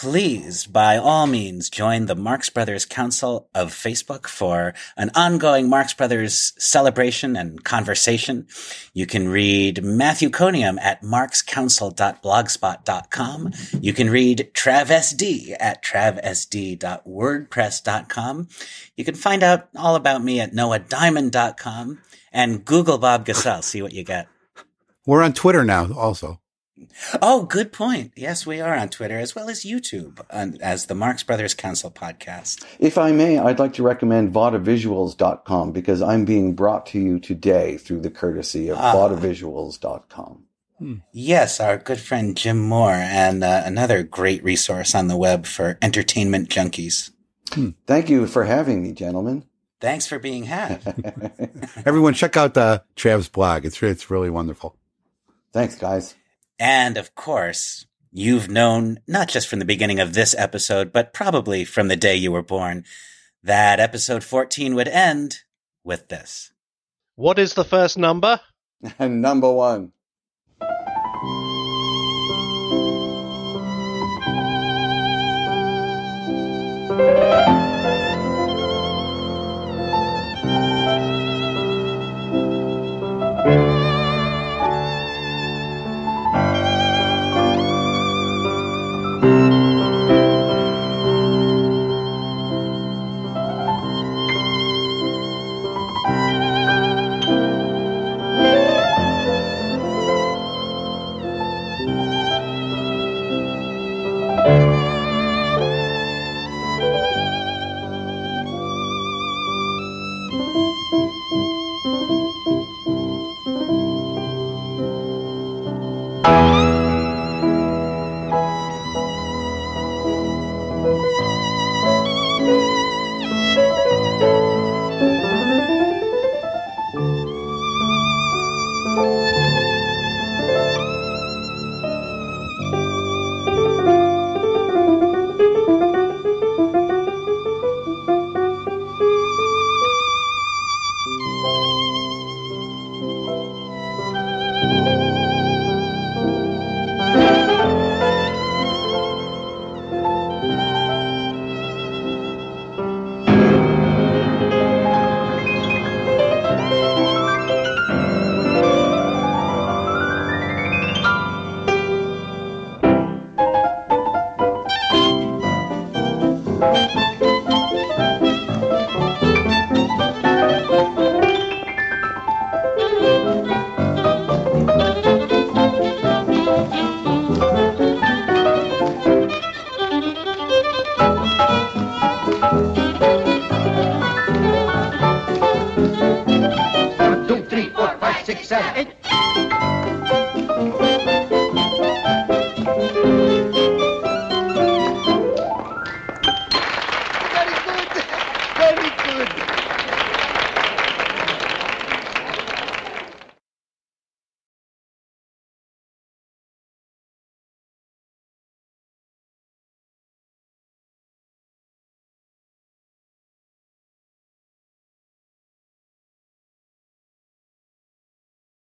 please, by all means, join the Marx Brothers Council of Facebook for an ongoing Marx Brothers celebration and conversation. You can read Matthew Coniam at marxcouncil.blogspot.com. You can read TravSD at travsd.wordpress.com. You can find out all about me at noahdiamond.com and Google Bob Gassel. See what you get. We're on Twitter now also. Oh, good point. Yes, we are on Twitter as well as YouTube as the Marx Brothers Council podcast. If I may, I'd like to recommend vaudevisuals.com because I'm being brought to you today through the courtesy of uh, vaudevisuals.com. Hmm. Yes, our good friend Jim Moore, and uh, another great resource on the web for entertainment junkies. Hmm. Thank you for having me, gentlemen. Thanks for being had. Everyone, check out uh, Trav's blog. It's it's really wonderful. Thanks, guys. And of course, you've known, not just from the beginning of this episode, but probably from the day you were born, that episode 14 would end with this. What is the first number? number one.